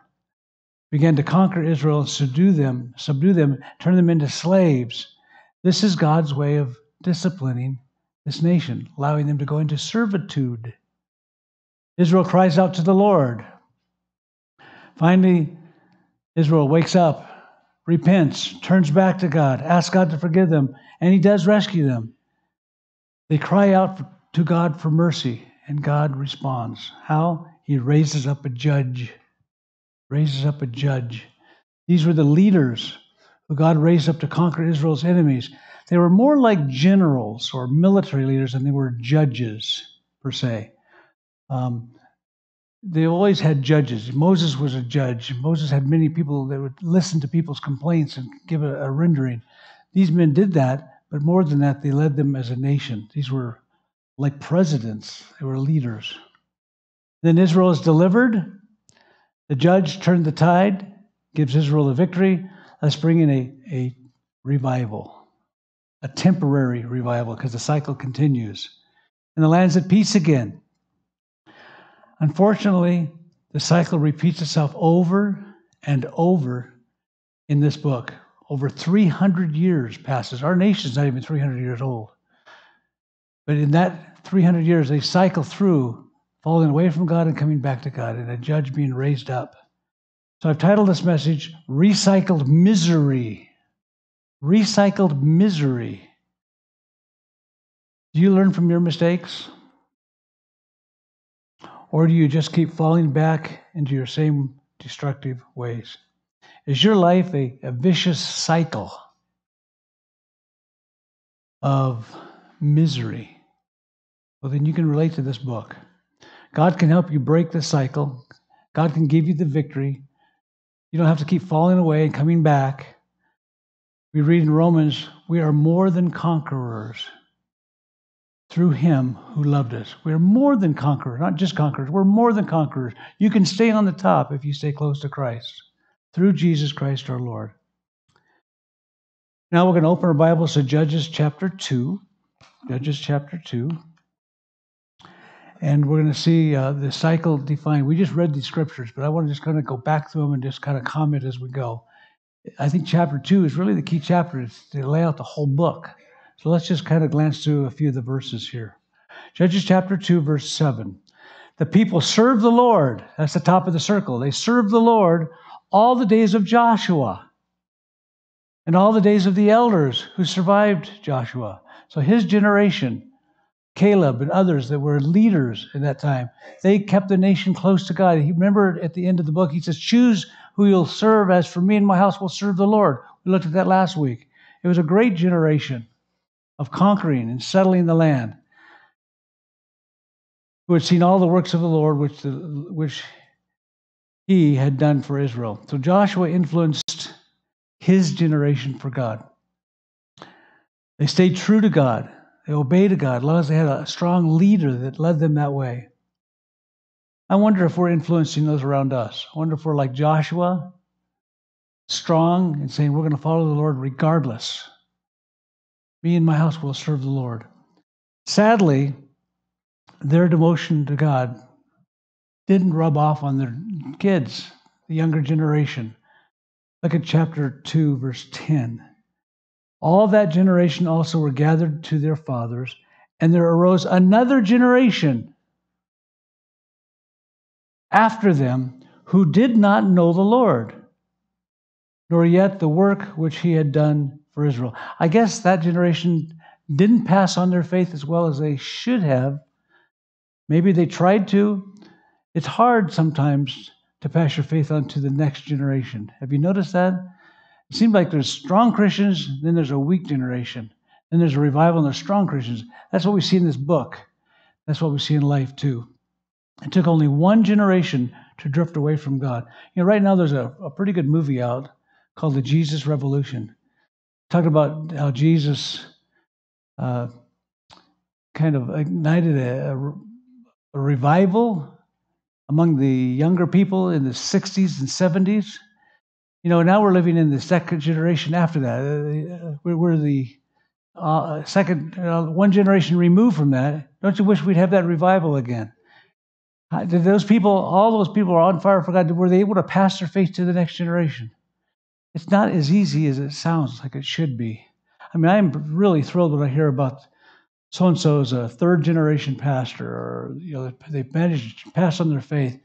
Began to conquer Israel subdue them, subdue them, turn them into slaves. This is God's way of disciplining this nation, allowing them to go into servitude. Israel cries out to the Lord. Finally, Israel wakes up repents, turns back to God, asks God to forgive them, and He does rescue them. They cry out to God for mercy, and God responds. How? He raises up a judge. Raises up a judge. These were the leaders who God raised up to conquer Israel's enemies. They were more like generals or military leaders than they were judges, per se. Um, they always had judges. Moses was a judge. Moses had many people that would listen to people's complaints and give a, a, rendering. These men did that, but more than that, they led them as a nation. These were like presidents, they were leaders. Then Israel is delivered. The judge turned the tide, gives Israel a victory. Let's bring in a, a revival, a temporary revival, because the cycle continues. And the land's at peace again. Unfortunately, the cycle repeats itself over and over in this book. Over 300 years passes. Our nation's not even 300 years old. But in that 300 years, they cycle through falling away from God and coming back to God, and a judge being raised up. So I've titled this message Recycled Misery. Recycled Misery. Do you learn from your mistakes? Or do you just keep falling back into your same destructive ways? Is your life a, a vicious cycle of misery? Well, then you can relate to this book. God can help you break the cycle. God can give you the victory. You don't have to keep falling away and coming back. We read in Romans, we are more than conquerors through him who loved us. We're more than conquerors, not just conquerors, we're more than conquerors. You can stay on the top if you stay close to Christ through Jesus Christ our Lord. Now we're going to open our Bibles to Judges chapter 2. Judges chapter 2. And we're going to see uh, the cycle defined. We just read these scriptures, but I want to just kind of go back through them and just kind of comment as we go. I think chapter 2 is really the key chapter. To lay out the whole book. So let's just kind of glance through a few of the verses here. Judges chapter 2, verse 7. The people served the Lord. That's the top of the circle. They served the Lord all the days of Joshua and all the days of the elders who survived Joshua. So his generation, Caleb and others that were leaders in that time, they kept the nation close to God. He remember at the end of the book, he says, Choose who you'll serve. As for me and my house, will serve the Lord. We looked at that last week. It was a great generation of conquering and settling the land, who had seen all the works of the Lord which, the, which he had done for Israel. So Joshua influenced his generation for God. They stayed true to God. They obeyed God as long as they had a strong leader that led them that way. I wonder if we're influencing those around us. I wonder if we're like Joshua, strong and saying we're going to follow the Lord regardless. Me and my house will serve the Lord. Sadly, their devotion to God didn't rub off on their kids, the younger generation. Look at chapter 2, verse 10. All that generation also were gathered to their fathers, and there arose another generation after them who did not know the Lord, nor yet the work which he had done for Israel. I guess that generation didn't pass on their faith as well as they should have. Maybe they tried to. It's hard sometimes to pass your faith on to the next generation. Have you noticed that? It seems like there's strong Christians, then there's a weak generation. Then there's a revival and there's strong Christians. That's what we see in this book. That's what we see in life too. It took only one generation to drift away from God. You know, right now there's a, a pretty good movie out called The Jesus Revolution. Talking about how Jesus uh, kind of ignited a, a, a revival among the younger people in the 60s and 70s. You know, now we're living in the second generation after that. Uh, we're the uh, second, uh, one generation removed from that. Don't you wish we'd have that revival again? Did those people, all those people are on fire for God, were they able to pass their faith to the next generation? It's not as easy as it sounds like it should be. I mean, I'm really thrilled when I hear about so and so is a third generation pastor, or you know, they've managed to pass on their faith.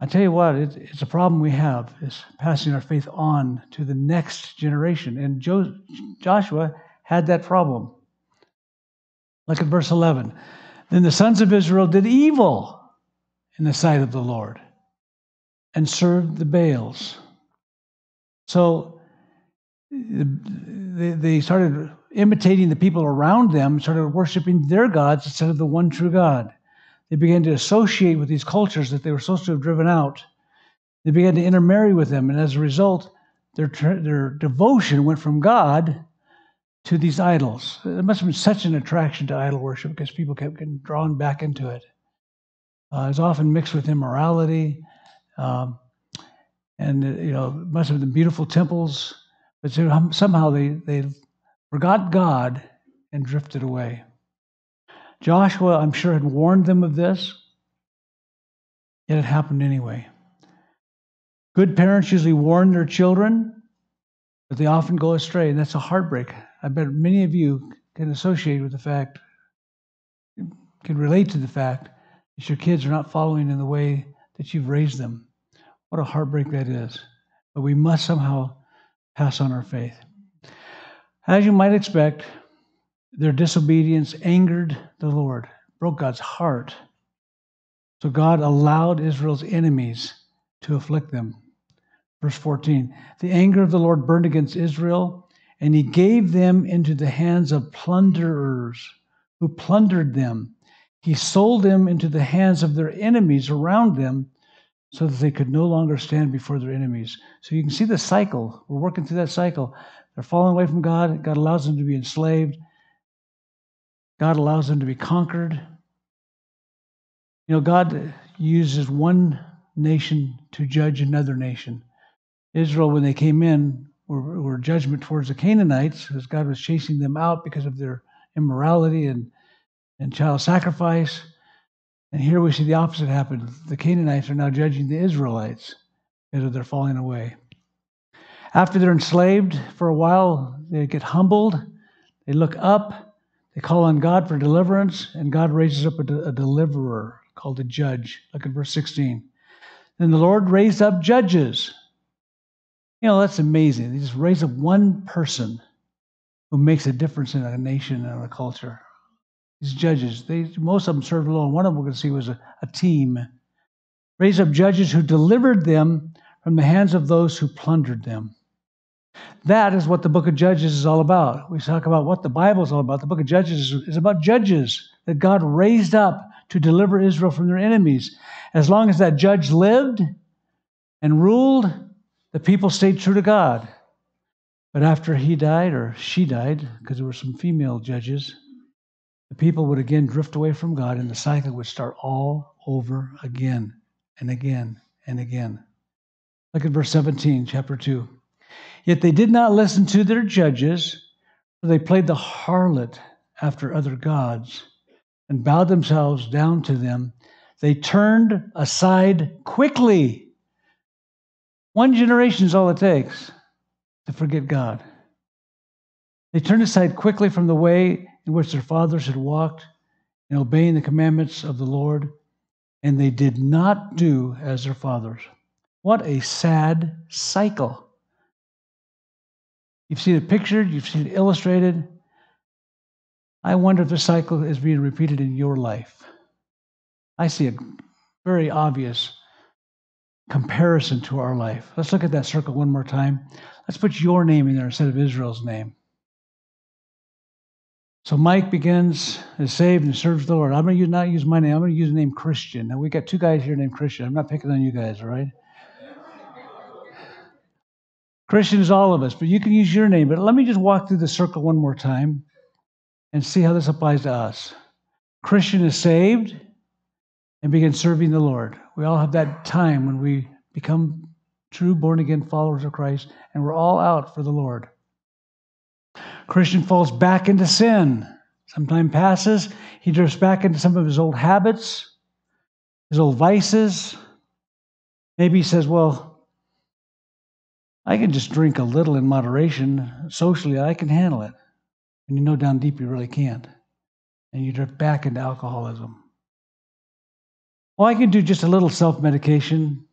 I tell you what, it, it's a problem we have is passing our faith on to the next generation. And jo- Joshua had that problem. Look at verse 11. Then the sons of Israel did evil in the sight of the Lord and served the Baals. So they started imitating the people around them, started worshiping their gods instead of the one true God. They began to associate with these cultures that they were supposed to have driven out. They began to intermarry with them, and as a result, their, their devotion went from God to these idols. It must have been such an attraction to idol worship because people kept getting drawn back into it. Uh, it's often mixed with immorality, um, and you know, it must have been beautiful temples, but somehow they they forgot God and drifted away. Joshua, I'm sure, had warned them of this, yet it happened anyway. Good parents usually warn their children, but they often go astray, and that's a heartbreak. I bet many of you can associate with the fact, can relate to the fact that your kids are not following in the way that you've raised them. What a heartbreak that is. But we must somehow pass on our faith. As you might expect, their disobedience angered the Lord, broke God's heart. So God allowed Israel's enemies to afflict them. Verse 14 The anger of the Lord burned against Israel and he gave them into the hands of plunderers who plundered them. He sold them into the hands of their enemies around them so that they could no longer stand before their enemies. So you can see the cycle. We're working through that cycle. They're falling away from God. God allows them to be enslaved. God allows them to be conquered. You know, God uses one nation to judge another nation. Israel, when they came in, were, were judgment towards the Canaanites, as God was chasing them out because of their immorality and, and child sacrifice. And here we see the opposite happen. The Canaanites are now judging the Israelites because of their falling away. After they're enslaved for a while, they get humbled, they look up, they call on God for deliverance, and God raises up a, de- a deliverer called a judge. Look at verse 16. Then the Lord raised up judges you know, that's amazing. They just raise up one person who makes a difference in a nation and a culture. These judges, they most of them served alone. One of them we're going to see was a, a team. Raise up judges who delivered them from the hands of those who plundered them. That is what the book of Judges is all about. We talk about what the Bible is all about. The book of Judges is about judges that God raised up to deliver Israel from their enemies. As long as that judge lived and ruled, the people stayed true to God. But after he died, or she died, because there were some female judges, the people would again drift away from God, and the cycle would start all over again and again and again. Look at verse 17, chapter 2. Yet they did not listen to their judges, for they played the harlot after other gods and bowed themselves down to them. They turned aside quickly one generation is all it takes to forget God. They turned aside quickly from the way in which their fathers had walked in obeying the commandments of the Lord, and they did not do as their fathers. What a sad cycle. You've seen it pictured, you've seen it illustrated. I wonder if the cycle is being repeated in your life. I see a very obvious comparison to our life. Let's look at that circle one more time. Let's put your name in there instead of Israel's name. So Mike begins, is saved, and serves the Lord. I'm going to not use my name. I'm going to use the name Christian. Now we've got two guys here named Christian. I'm not picking on you guys, all right? Christian is all of us, but you can use your name. But let me just walk through the circle one more time and see how this applies to us. Christian is saved and begins serving the Lord. We all have that time when we become true born again followers of Christ and we're all out for the Lord. Christian falls back into sin. Some time passes, he drifts back into some of his old habits, his old vices. Maybe he says, Well, I can just drink a little in moderation. Socially, I can handle it. And you know down deep you really can't. And you drift back into alcoholism. Well, I can do just a little self medication,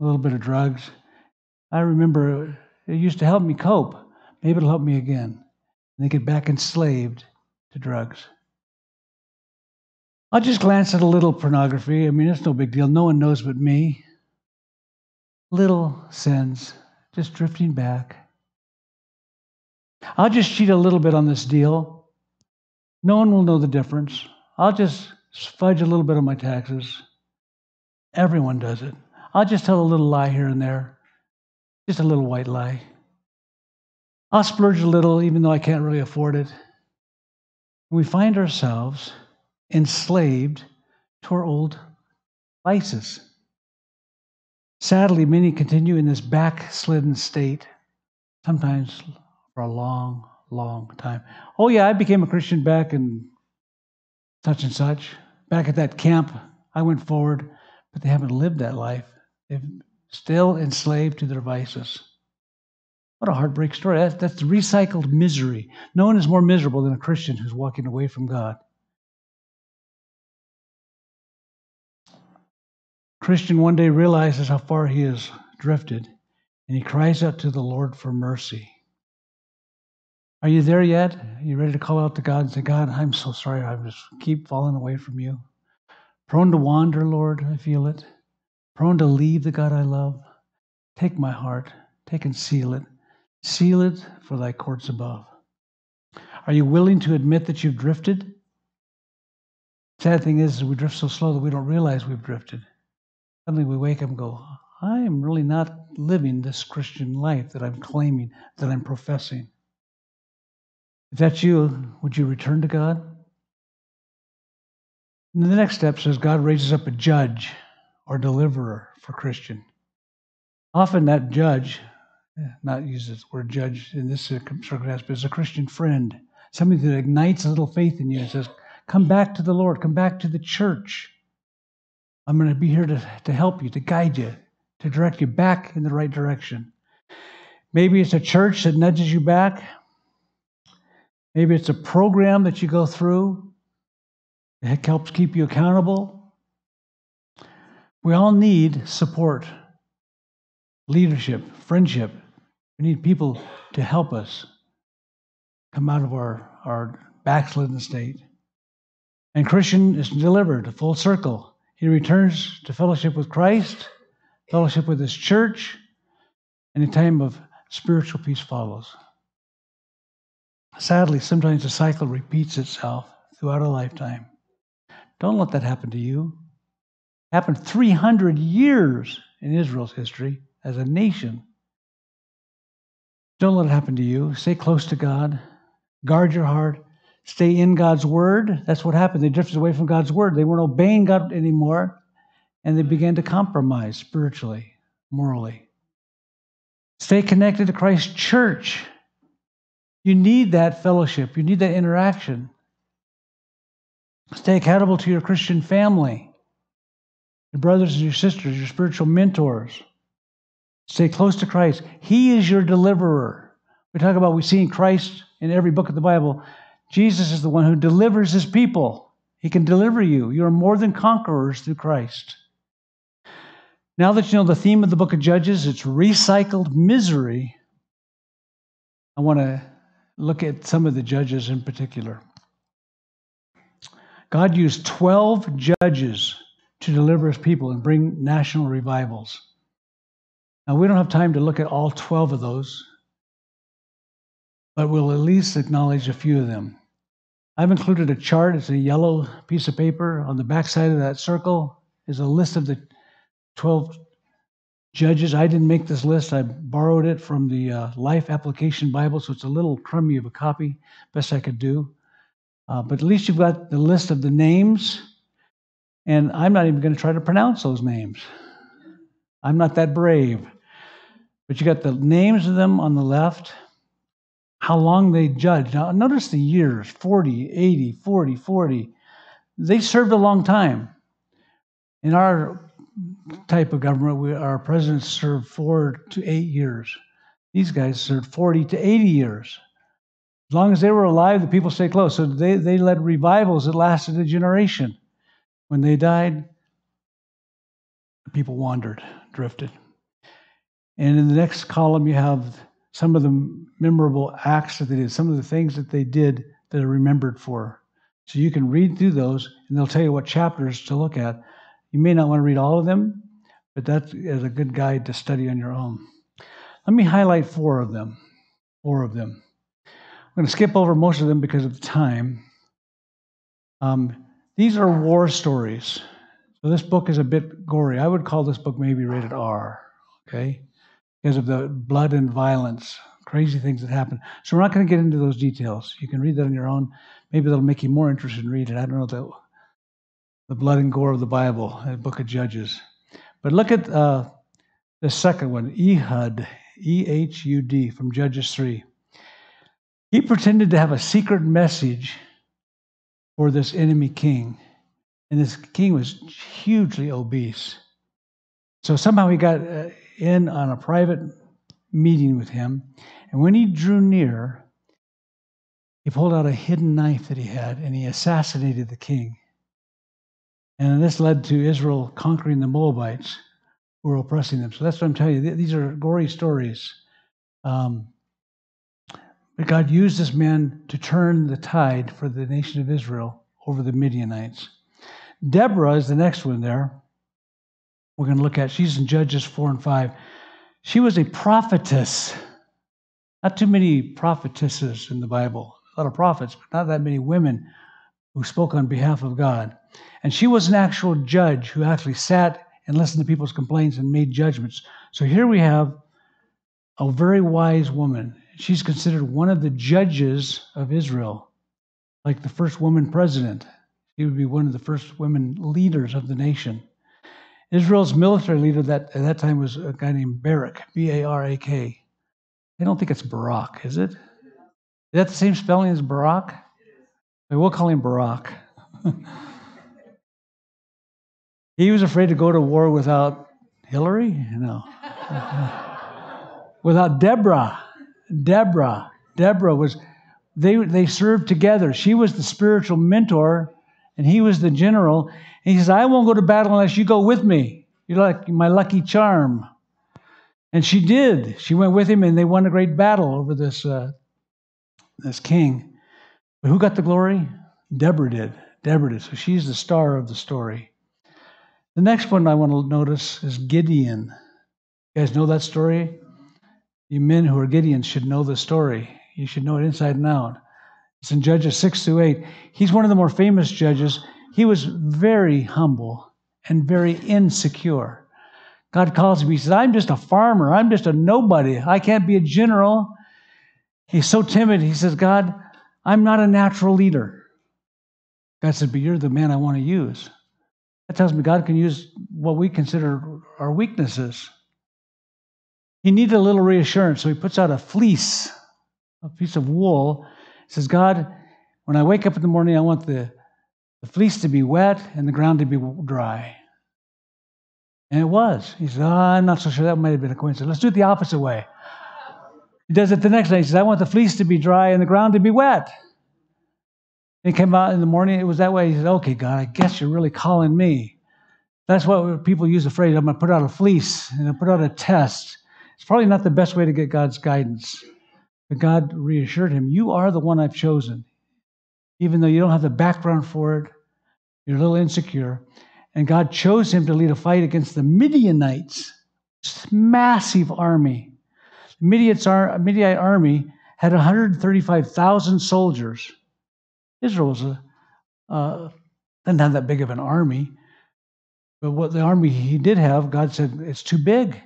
a little bit of drugs. I remember it used to help me cope. Maybe it'll help me again. And they get back enslaved to drugs. I'll just glance at a little pornography. I mean, it's no big deal. No one knows but me. Little sins, just drifting back. I'll just cheat a little bit on this deal. No one will know the difference. I'll just fudge a little bit on my taxes. Everyone does it. I'll just tell a little lie here and there, just a little white lie. I'll splurge a little, even though I can't really afford it. We find ourselves enslaved to our old vices. Sadly, many continue in this backslidden state, sometimes for a long, long time. Oh, yeah, I became a Christian back in such and such. Back at that camp, I went forward, but they haven't lived that life. They're still enslaved to their vices. What a heartbreak story. That's, that's recycled misery. No one is more miserable than a Christian who's walking away from God. Christian one day realizes how far he has drifted, and he cries out to the Lord for mercy. Are you there yet? Are you ready to call out to God and say, God, I'm so sorry. I just keep falling away from you. Prone to wander, Lord, I feel it. Prone to leave the God I love. Take my heart, take and seal it. Seal it for thy courts above. Are you willing to admit that you've drifted? Sad thing is, we drift so slow that we don't realize we've drifted. Suddenly we wake up and go, I am really not living this Christian life that I'm claiming, that I'm professing. If that's you, would you return to God? And the next step says God raises up a judge or deliverer for Christian. Often that judge, eh, not use the word judge in this circumstance, but is a Christian friend, somebody that ignites a little faith in you and says, Come back to the Lord, come back to the church. I'm going to be here to, to help you, to guide you, to direct you back in the right direction. Maybe it's a church that nudges you back. Maybe it's a program that you go through that helps keep you accountable. We all need support, leadership, friendship. We need people to help us come out of our, our backslidden state. And Christian is delivered, full circle. He returns to fellowship with Christ, fellowship with his church, and a time of spiritual peace follows. Sadly, sometimes the cycle repeats itself throughout a lifetime. Don't let that happen to you. It happened 300 years in Israel's history as a nation. Don't let it happen to you. Stay close to God. Guard your heart. Stay in God's word. That's what happened. They drifted away from God's word. They weren't obeying God anymore, and they began to compromise spiritually, morally. Stay connected to Christ's church. You need that fellowship, you need that interaction. Stay accountable to your Christian family, your brothers and your sisters, your spiritual mentors. Stay close to Christ. He is your deliverer. We talk about we seeing Christ in every book of the Bible. Jesus is the one who delivers his people He can deliver you. You are more than conquerors through Christ. Now that you know the theme of the book of Judges, it's recycled misery. I want to look at some of the judges in particular. God used 12 judges to deliver his people and bring national revivals. Now, we don't have time to look at all 12 of those, but we'll at least acknowledge a few of them. I've included a chart. It's a yellow piece of paper. On the back side of that circle is a list of the 12 judges. I didn't make this list. I borrowed it from the uh, Life Application Bible, so it's a little crummy of a copy, best I could do. Uh, but at least you've got the list of the names, and I'm not even going to try to pronounce those names. I'm not that brave. But you got the names of them on the left, how long they judged. Now, notice the years 40, 80, 40, 40. They served a long time. In our type of government, we, our presidents served four to eight years. These guys served 40 to 80 years. As long as they were alive, the people stayed close. So they, they led revivals that lasted a generation. When they died, the people wandered, drifted. And in the next column, you have some of the memorable acts that they did, some of the things that they did that are remembered for. So you can read through those, and they'll tell you what chapters to look at. You may not want to read all of them, but that is a good guide to study on your own. Let me highlight four of them. Four of them. I'm going to skip over most of them because of the time. Um, these are war stories. So this book is a bit gory. I would call this book maybe rated R, okay? Because of the blood and violence, crazy things that happen. So we're not going to get into those details. You can read that on your own. Maybe that'll make you more interested in reading. I don't know the, the blood and gore of the Bible, the book of Judges. But look at uh, the second one, Ehud, E H U D, from Judges 3. He pretended to have a secret message for this enemy king. And this king was hugely obese. So somehow he got uh, in on a private meeting with him. And when he drew near, he pulled out a hidden knife that he had and he assassinated the king. And this led to Israel conquering the Moabites who were oppressing them. So that's what I'm telling you. These are gory stories. Um, but God used this man to turn the tide for the nation of Israel over the Midianites. Deborah is the next one there. We're going to look at. She's in Judges 4 and 5. She was a prophetess. Not too many prophetesses in the Bible. A lot of prophets, but not that many women who spoke on behalf of God. And she was an actual judge who actually sat and listened to people's complaints and made judgments. So here we have a very wise woman. She's considered one of the judges of Israel, like the first woman president. She would be one of the first women leaders of the nation. Israel's military leader that, at that time was a guy named Barak, B A R A K. I don't think it's Barak, is it? Is that the same spelling as Barak? We'll call him Barak. he was afraid to go to war without Hillary? No. without Deborah. Deborah. Deborah was, they, they served together. She was the spiritual mentor, and he was the general. And he says, I won't go to battle unless you go with me. You're like my lucky charm. And she did. She went with him, and they won a great battle over this, uh, this king. But who got the glory? Deborah did. Deborah did. So she's the star of the story. The next one I want to notice is Gideon. You guys know that story? You men who are Gideons should know the story. You should know it inside and out. It's in Judges 6 through 8. He's one of the more famous judges. He was very humble and very insecure. God calls him. He says, I'm just a farmer. I'm just a nobody. I can't be a general. He's so timid. He says, God, I'm not a natural leader. God said, But you're the man I want to use. That tells me God can use what we consider our weaknesses. He needed a little reassurance, so he puts out a fleece, a piece of wool. He says, God, when I wake up in the morning, I want the, the fleece to be wet and the ground to be dry. And it was. He said, oh, ah, I'm not so sure that might have been a coincidence. Let's do it the opposite way. He does it the next day. He says, I want the fleece to be dry and the ground to be wet. He came out in the morning, it was that way. He said, Okay, God, I guess you're really calling me. That's what people use the phrase, I'm going to put out a fleece and I put out a test. It's probably not the best way to get God's guidance. But God reassured him, You are the one I've chosen. Even though you don't have the background for it, you're a little insecure. And God chose him to lead a fight against the Midianites, massive army. The Midianite army had 135,000 soldiers. Israel was a, uh, didn't have that big of an army. But what the army he did have, God said, it's too big.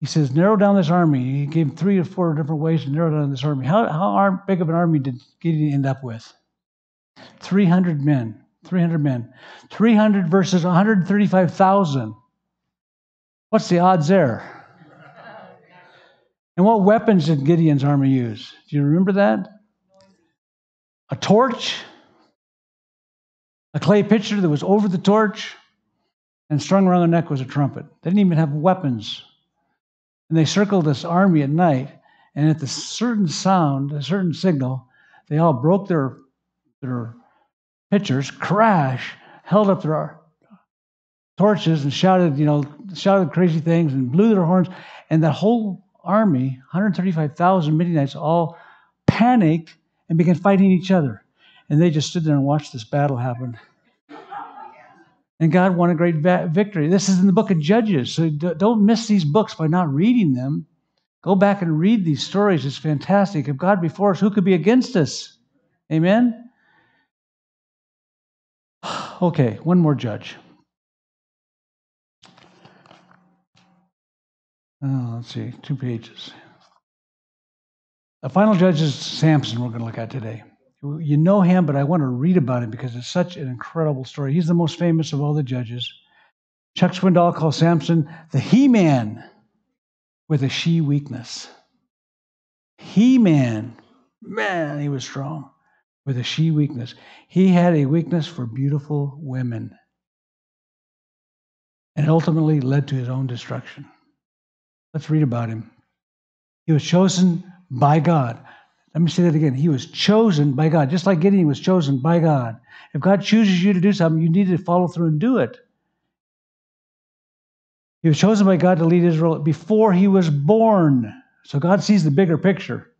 He says, narrow down this army. He gave three or four different ways to narrow down this army. How, how big of an army did Gideon end up with? 300 men. 300 men. 300 versus 135,000. What's the odds there? And what weapons did Gideon's army use? Do you remember that? A torch, a clay pitcher that was over the torch, and strung around their neck was a trumpet. They didn't even have weapons. And they circled this army at night, and at the certain sound, a certain signal, they all broke their, their pitchers, crash, held up their torches and shouted, you know, shouted crazy things and blew their horns. And that whole army, 135,000 Midianites, all panicked and began fighting each other. And they just stood there and watched this battle happen. And God won a great victory. This is in the book of Judges. So don't miss these books by not reading them. Go back and read these stories. It's fantastic. If God before us, who could be against us? Amen? Okay, one more judge. Oh, let's see, two pages. The final judge is Samson, we're going to look at today. You know him, but I want to read about him because it's such an incredible story. He's the most famous of all the judges. Chuck Swindoll calls Samson the He Man with a she weakness. He Man, man, he was strong with a she weakness. He had a weakness for beautiful women. And ultimately led to his own destruction. Let's read about him. He was chosen by God. Let me say that again. He was chosen by God, just like Gideon was chosen by God. If God chooses you to do something, you need to follow through and do it. He was chosen by God to lead Israel before he was born. So God sees the bigger picture.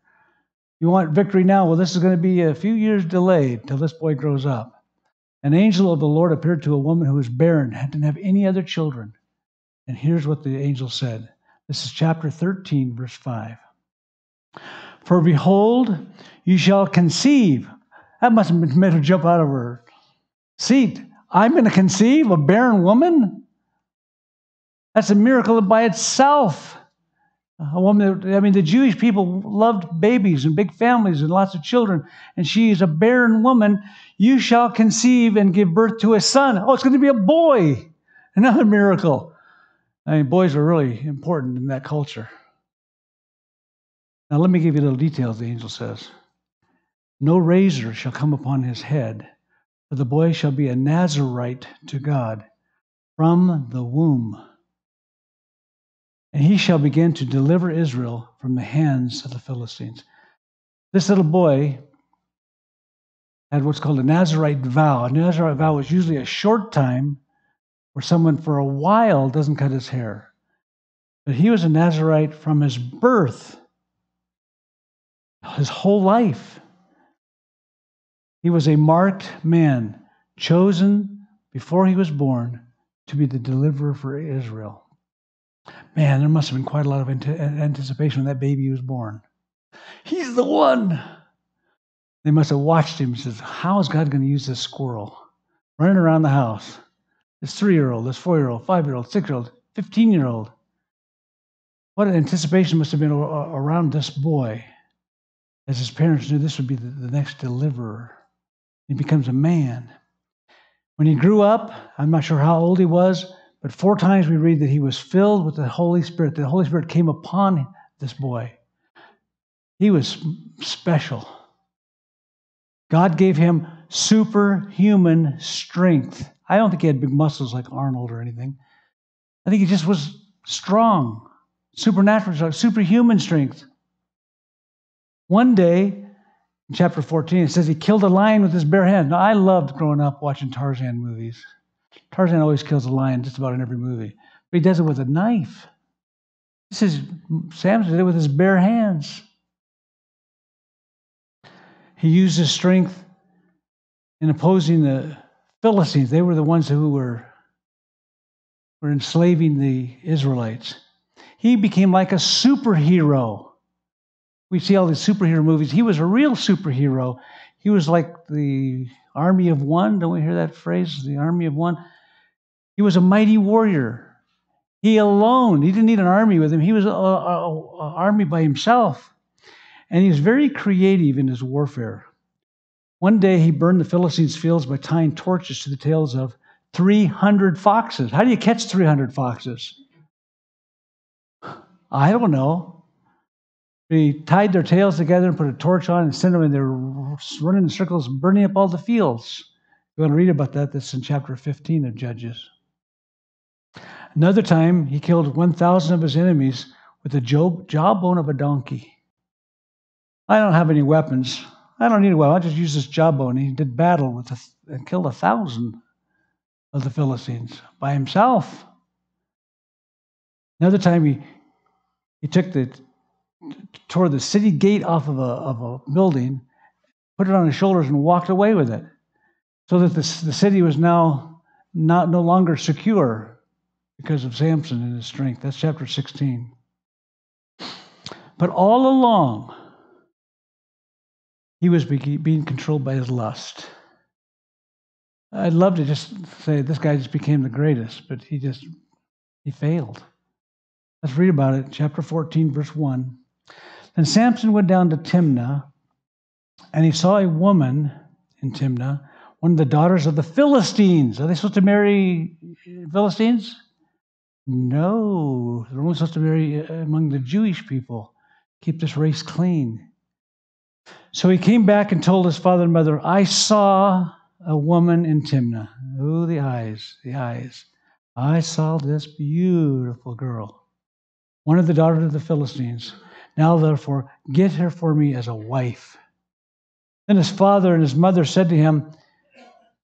You want victory now? Well, this is going to be a few years delayed till this boy grows up. An angel of the Lord appeared to a woman who was barren, didn't have any other children. And here's what the angel said. This is chapter 13, verse 5. For behold, you shall conceive. That must have made her jump out of her seat. I'm going to conceive a barren woman? That's a miracle by itself. A woman, that, I mean, the Jewish people loved babies and big families and lots of children, and she is a barren woman. You shall conceive and give birth to a son. Oh, it's going to be a boy. Another miracle. I mean, boys are really important in that culture. Now, let me give you little details, the angel says. No razor shall come upon his head, for the boy shall be a Nazarite to God from the womb. And he shall begin to deliver Israel from the hands of the Philistines. This little boy had what's called a Nazarite vow. A Nazarite vow was usually a short time where someone for a while doesn't cut his hair. But he was a Nazarite from his birth his whole life. He was a marked man, chosen before he was born to be the deliverer for Israel. Man, there must have been quite a lot of anticipation when that baby was born. He's the one. They must have watched him and says, How is God going to use this squirrel running around the house? This three year old, this four year old, five year old, six year old, 15 year old. What an anticipation must have been around this boy as his parents knew this would be the next deliverer. He becomes a man. When he grew up, I'm not sure how old he was, but four times we read that he was filled with the Holy Spirit. The Holy Spirit came upon this boy. He was special. God gave him superhuman strength. I don't think he had big muscles like Arnold or anything. I think he just was strong, supernatural, superhuman strength. One day, In chapter 14, it says he killed a lion with his bare hands. Now, I loved growing up watching Tarzan movies. Tarzan always kills a lion just about in every movie, but he does it with a knife. This is Samson did it with his bare hands. He used his strength in opposing the Philistines. They were the ones who were, were enslaving the Israelites. He became like a superhero. We see all these superhero movies. He was a real superhero. He was like the army of one. Don't we hear that phrase? The army of one. He was a mighty warrior. He alone, he didn't need an army with him. He was an army by himself. And he was very creative in his warfare. One day he burned the Philistines' fields by tying torches to the tails of 300 foxes. How do you catch 300 foxes? I don't know. He tied their tails together and put a torch on and sent them, and they're running in circles, burning up all the fields. You want to read about that? That's in chapter 15 of Judges. Another time, he killed 1,000 of his enemies with the jawbone of a donkey. I don't have any weapons. I don't need a weapon. I just use this jawbone. He did battle with a, and killed a thousand of the Philistines by himself. Another time, he, he took the tore the city gate off of a, of a building, put it on his shoulders, and walked away with it, so that the, the city was now not no longer secure because of Samson and his strength. That's chapter 16. But all along, he was being controlled by his lust. I'd love to just say this guy just became the greatest, but he just he failed. Let's read about it, chapter 14, verse 1. Then Samson went down to Timnah, and he saw a woman in Timnah, one of the daughters of the Philistines. Are they supposed to marry Philistines? No, they're only supposed to marry uh, among the Jewish people, keep this race clean. So he came back and told his father and mother, I saw a woman in Timnah. Oh, the eyes, the eyes. I saw this beautiful girl, one of the daughters of the Philistines. Now, therefore, get her for me as a wife. Then his father and his mother said to him,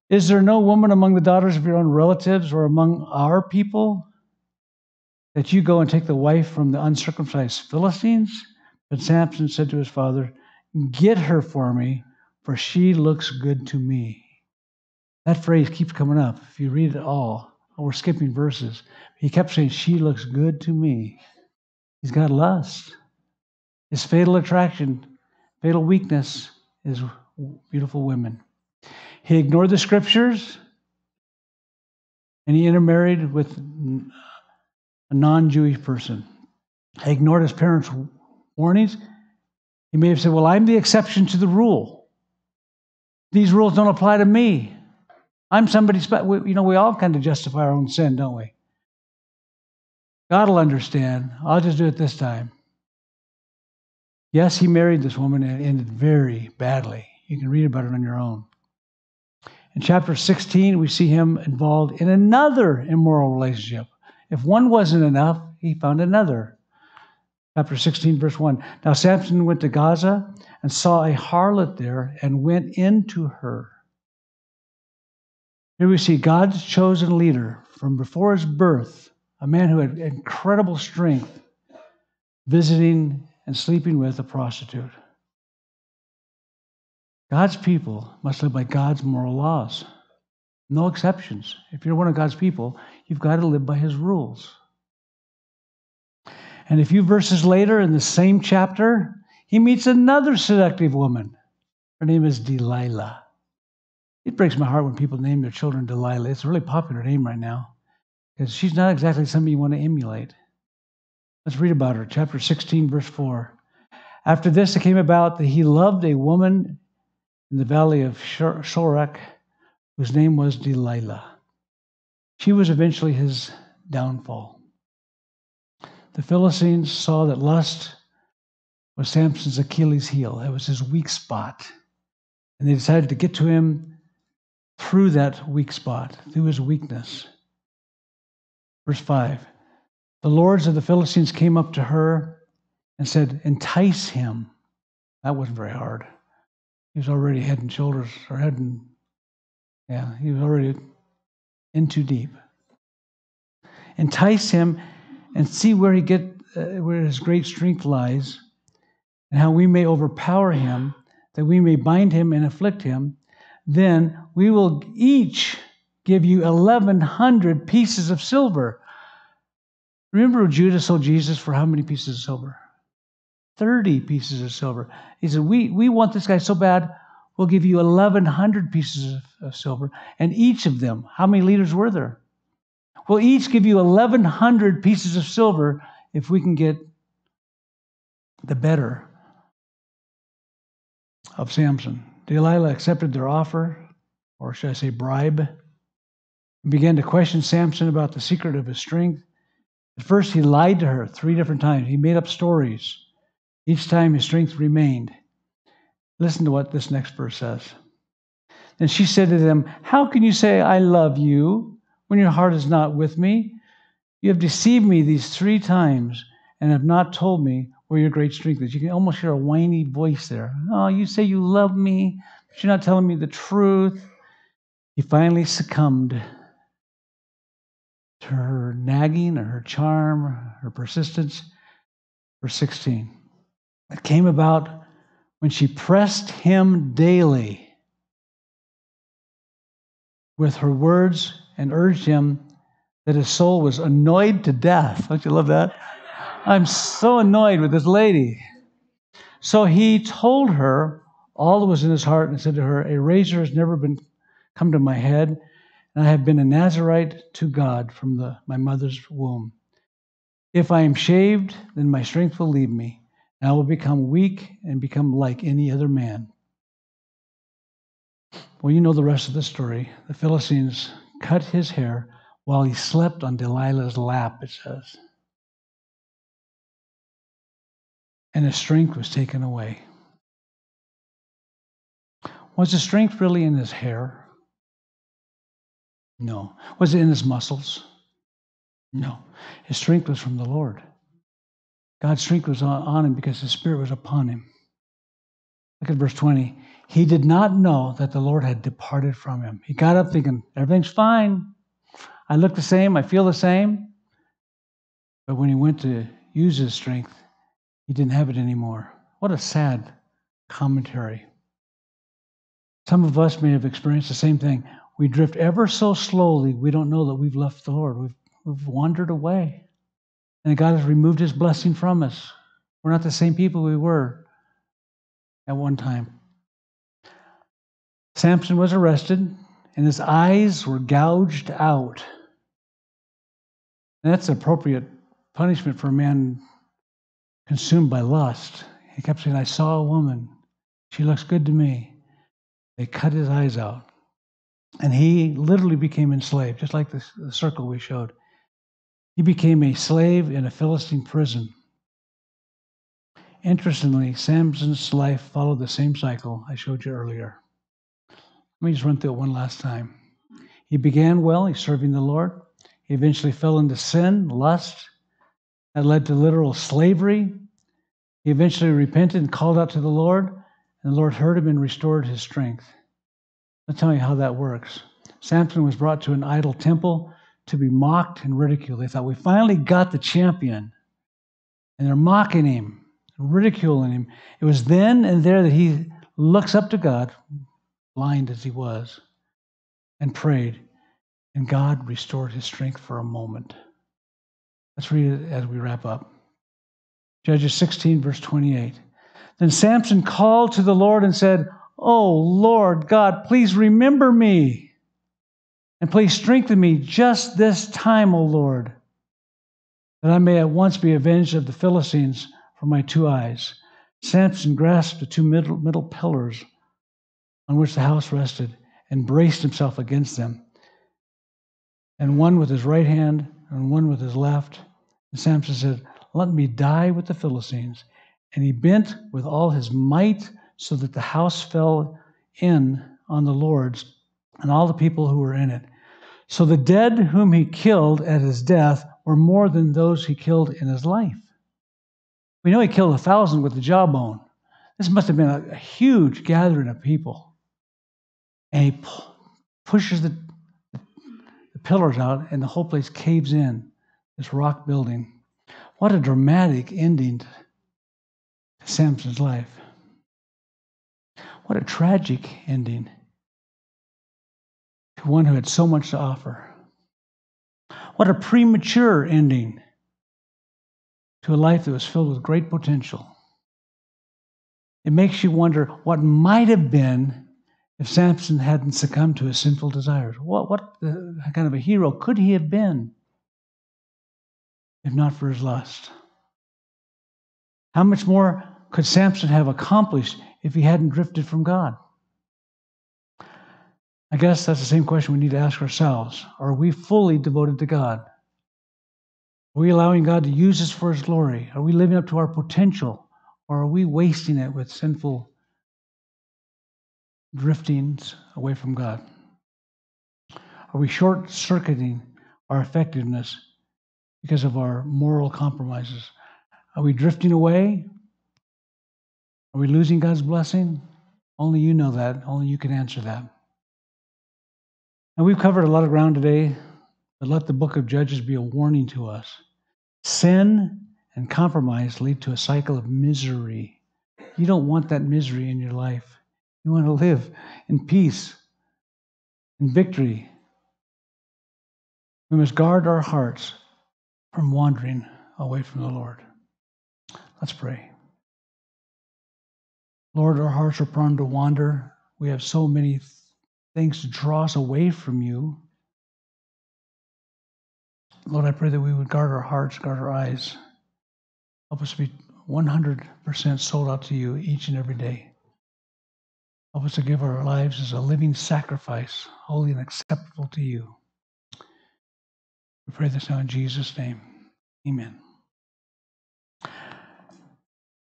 Is there no woman among the daughters of your own relatives or among our people that you go and take the wife from the uncircumcised Philistines? But Samson said to his father, Get her for me, for she looks good to me. That phrase keeps coming up. If you read it all, we're skipping verses. He kept saying, She looks good to me. He's got lust. His fatal attraction, fatal weakness is beautiful women. He ignored the scriptures and he intermarried with a non Jewish person. He ignored his parents' warnings. He may have said, Well, I'm the exception to the rule. These rules don't apply to me. I'm somebody special. You know, we all kind of justify our own sin, don't we? God will understand. I'll just do it this time. Yes, he married this woman and it ended very badly. You can read about it on your own. In chapter 16, we see him involved in another immoral relationship if one wasn't enough, he found another. Chapter 16, verse 1. Now Samson went to Gaza and saw a harlot there and went into her. Here we see God's chosen leader from before his birth, a man who had incredible strength, visiting and sleeping with a prostitute. God's people must live by God's moral laws. No exceptions. If you're one of God's people, you've got to live by his rules. And a few verses later in the same chapter, he meets another seductive woman. Her name is Delilah. It breaks my heart when people name their children Delilah. It's a really popular name right now because she's not exactly somebody you want to emulate. Let's read about her. Chapter 16, verse 4. After this, it came about that he loved a woman in the valley of Sorek whose name was Delilah. She was eventually his downfall. The Philistines saw that lust was Samson's Achilles heel, it was his weak spot. And they decided to get to him through that weak spot, through his weakness. Verse 5 The lords of the Philistines came up to her and said, Entice him. That wasn't very hard. He was already head and shoulders, or head and, yeah, he was already in too deep. Entice him and see where he get uh, where his great strength lies, and how we may overpower him, that we may bind him and afflict him. Then we will each give you eleven hundred pieces of silver. Remember, Judas sold Jesus for how many pieces of silver? 30 pieces of silver. He said, We, we want this guy so bad, we'll give you 1,100 pieces of, of silver. And each of them, how many leaders were there? We'll each give you 1,100 pieces of silver if we can get the better of Samson. Delilah accepted their offer, or should I say bribe, and began to question Samson about the secret of his strength. At first, he lied to her three different times. He made up stories. Each time his strength remained. Listen to what this next verse says. And she said to them, How can you say, I love you, when your heart is not with me? You have deceived me these three times and have not told me where your great strength is. You can almost hear a whiny voice there. Oh, you say you love me, but you're not telling me the truth. He finally succumbed to her nagging or her charm, her persistence. Verse 16. It came about when she pressed him daily with her words and urged him that his soul was annoyed to death. Don't you love that? I'm so annoyed with this lady. So he told her all that was in his heart and said to her, A razor has never been come to my head, and I have been a Nazarite to God from the, my mother's womb. If I am shaved, then my strength will leave me, and I will become weak and become like any other man. Well, you know the rest of the story. The Philistines cut his hair while he slept on Delilah's lap, it says. And his strength was taken away. Was his strength really in his hair? No. Was it in his muscles? No. His strength was from the Lord. God's strength was on him because his spirit was upon him. Look at verse 20. He did not know that the Lord had departed from him. He got up thinking, everything's fine. I look the same. I feel the same. But when he went to use his strength, he didn't have it anymore. What a sad commentary. Some of us may have experienced the same thing. We drift ever so slowly. We don't know that we've left the Lord. We've, we've wandered away. And God has removed his blessing from us. We're not the same people we were at one time. Samson was arrested, and his eyes were gouged out. And that's appropriate punishment for a man consumed by lust. He kept saying, I saw a woman. She looks good to me. They cut his eyes out. And he literally became enslaved, just like this, the circle we showed. He became a slave in a Philistine prison. Interestingly, Samson's life followed the same cycle I showed you earlier. Let me just run through it one last time. He began well, he's serving the Lord. He eventually fell into sin, lust. That led to literal slavery. He eventually repented and called out to the Lord, and the Lord heard him and restored his strength. I'll tell you how that works. Samson was brought to an idol temple to be mocked and ridiculed. They thought, we finally got the champion. And they're mocking him, ridiculing him. It was then and there that he looks up to God, blind as he was, and prayed. And God restored his strength for a moment. Let's read it as we wrap up. Judges 16, verse 28. Then Samson called to the Lord and said, Oh, Lord God, please remember me and please strengthen me just this time, O Lord, that I may at once be avenged of the Philistines for my two eyes. Samson grasped the two middle, middle pillars on which the house rested and braced himself against them, and one with his right hand and one with his left. And Samson said, Let me die with the Philistines. And he bent with all his might so that the house fell in on the lords and all the people who were in it. So the dead whom he killed at his death were more than those he killed in his life. We know he killed a thousand with the jawbone. This must have been a, huge gathering of people. And he pu- pushes the, the pillars out, and the whole place caves in, this rock building. What a dramatic ending to Samson's life. What a tragic ending to one who had so much to offer. What a premature ending to a life that was filled with great potential. It makes you wonder what might have been if Samson hadn't succumbed to his sinful desires. What, what kind of a hero could he have been if not for his lust? How much more could Samson have accomplished if he hadn't drifted from God? I guess that's the same question we need to ask ourselves. Are we fully devoted to God? Are we allowing God to use us for His glory? Are we living up to our potential? Or are we wasting it with sinful driftings away from God? Are we short circuiting our effectiveness because of our moral compromises? Are we drifting away? Are we losing God's blessing? Only you know that. Only you can answer that. And we've covered a lot of ground today, but let the book of Judges be a warning to us. Sin and compromise lead to a cycle of misery. You don't want that misery in your life. You want to live in peace, in victory. We must guard our hearts from wandering away from the Lord. Let's pray. Lord, our hearts are prone to wander. We have so many things to draw us away from you. Lord, I pray that we would guard our hearts, guard our eyes. Help us to be 100% sold out to you each and every day. Help us to give our lives as a living sacrifice, holy and acceptable to you. We pray this now in Jesus' name. Amen.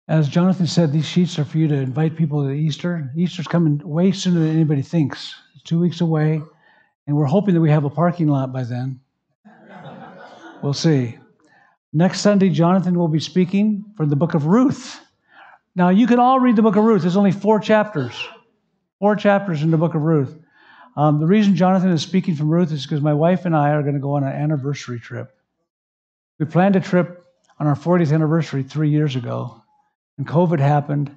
As Jonathan said, these sheets are for you to invite people to Easter. Easter's coming way sooner than anybody thinks. It's two weeks away, and we're hoping that we have a parking lot by then. We'll see. Next Sunday, Jonathan will be speaking from the book of Ruth. Now, you can all read the book of Ruth. There's only four chapters, four chapters in the book of Ruth. Um, the reason Jonathan is speaking from Ruth is because my wife and I are going to go on an anniversary trip. We planned a trip on our 40th anniversary three years ago, and COVID happened,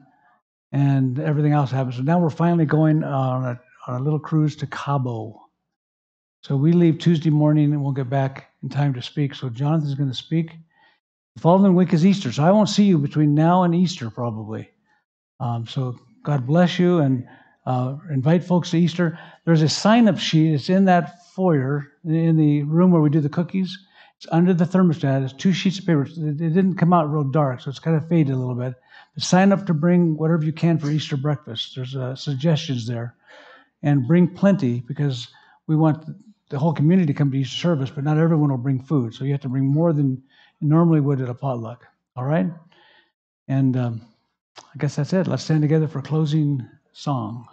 and everything else happened. So now we're finally going on a, on a little cruise to Cabo. So we leave Tuesday morning and we'll get back in time to speak. So Jonathan's going to speak. The following week is Easter, so I won't see you between now and Easter probably. Um, so God bless you and uh, invite folks to Easter. There's a sign up sheet. It's in that foyer in the room where we do the cookies. It's under the thermostat. It's two sheets of paper. It didn't come out real dark, so it's kind of faded a little bit. Sign up to bring whatever you can for Easter breakfast. There's uh, suggestions there. And bring plenty because we want the whole community to come to Easter service, but not everyone will bring food. So you have to bring more than you normally would at a potluck. All right? And um, I guess that's it. Let's stand together for a closing song.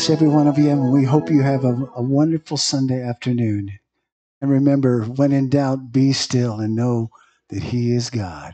Bless every one of you, and we hope you have a, a wonderful Sunday afternoon. And remember, when in doubt, be still and know that He is God.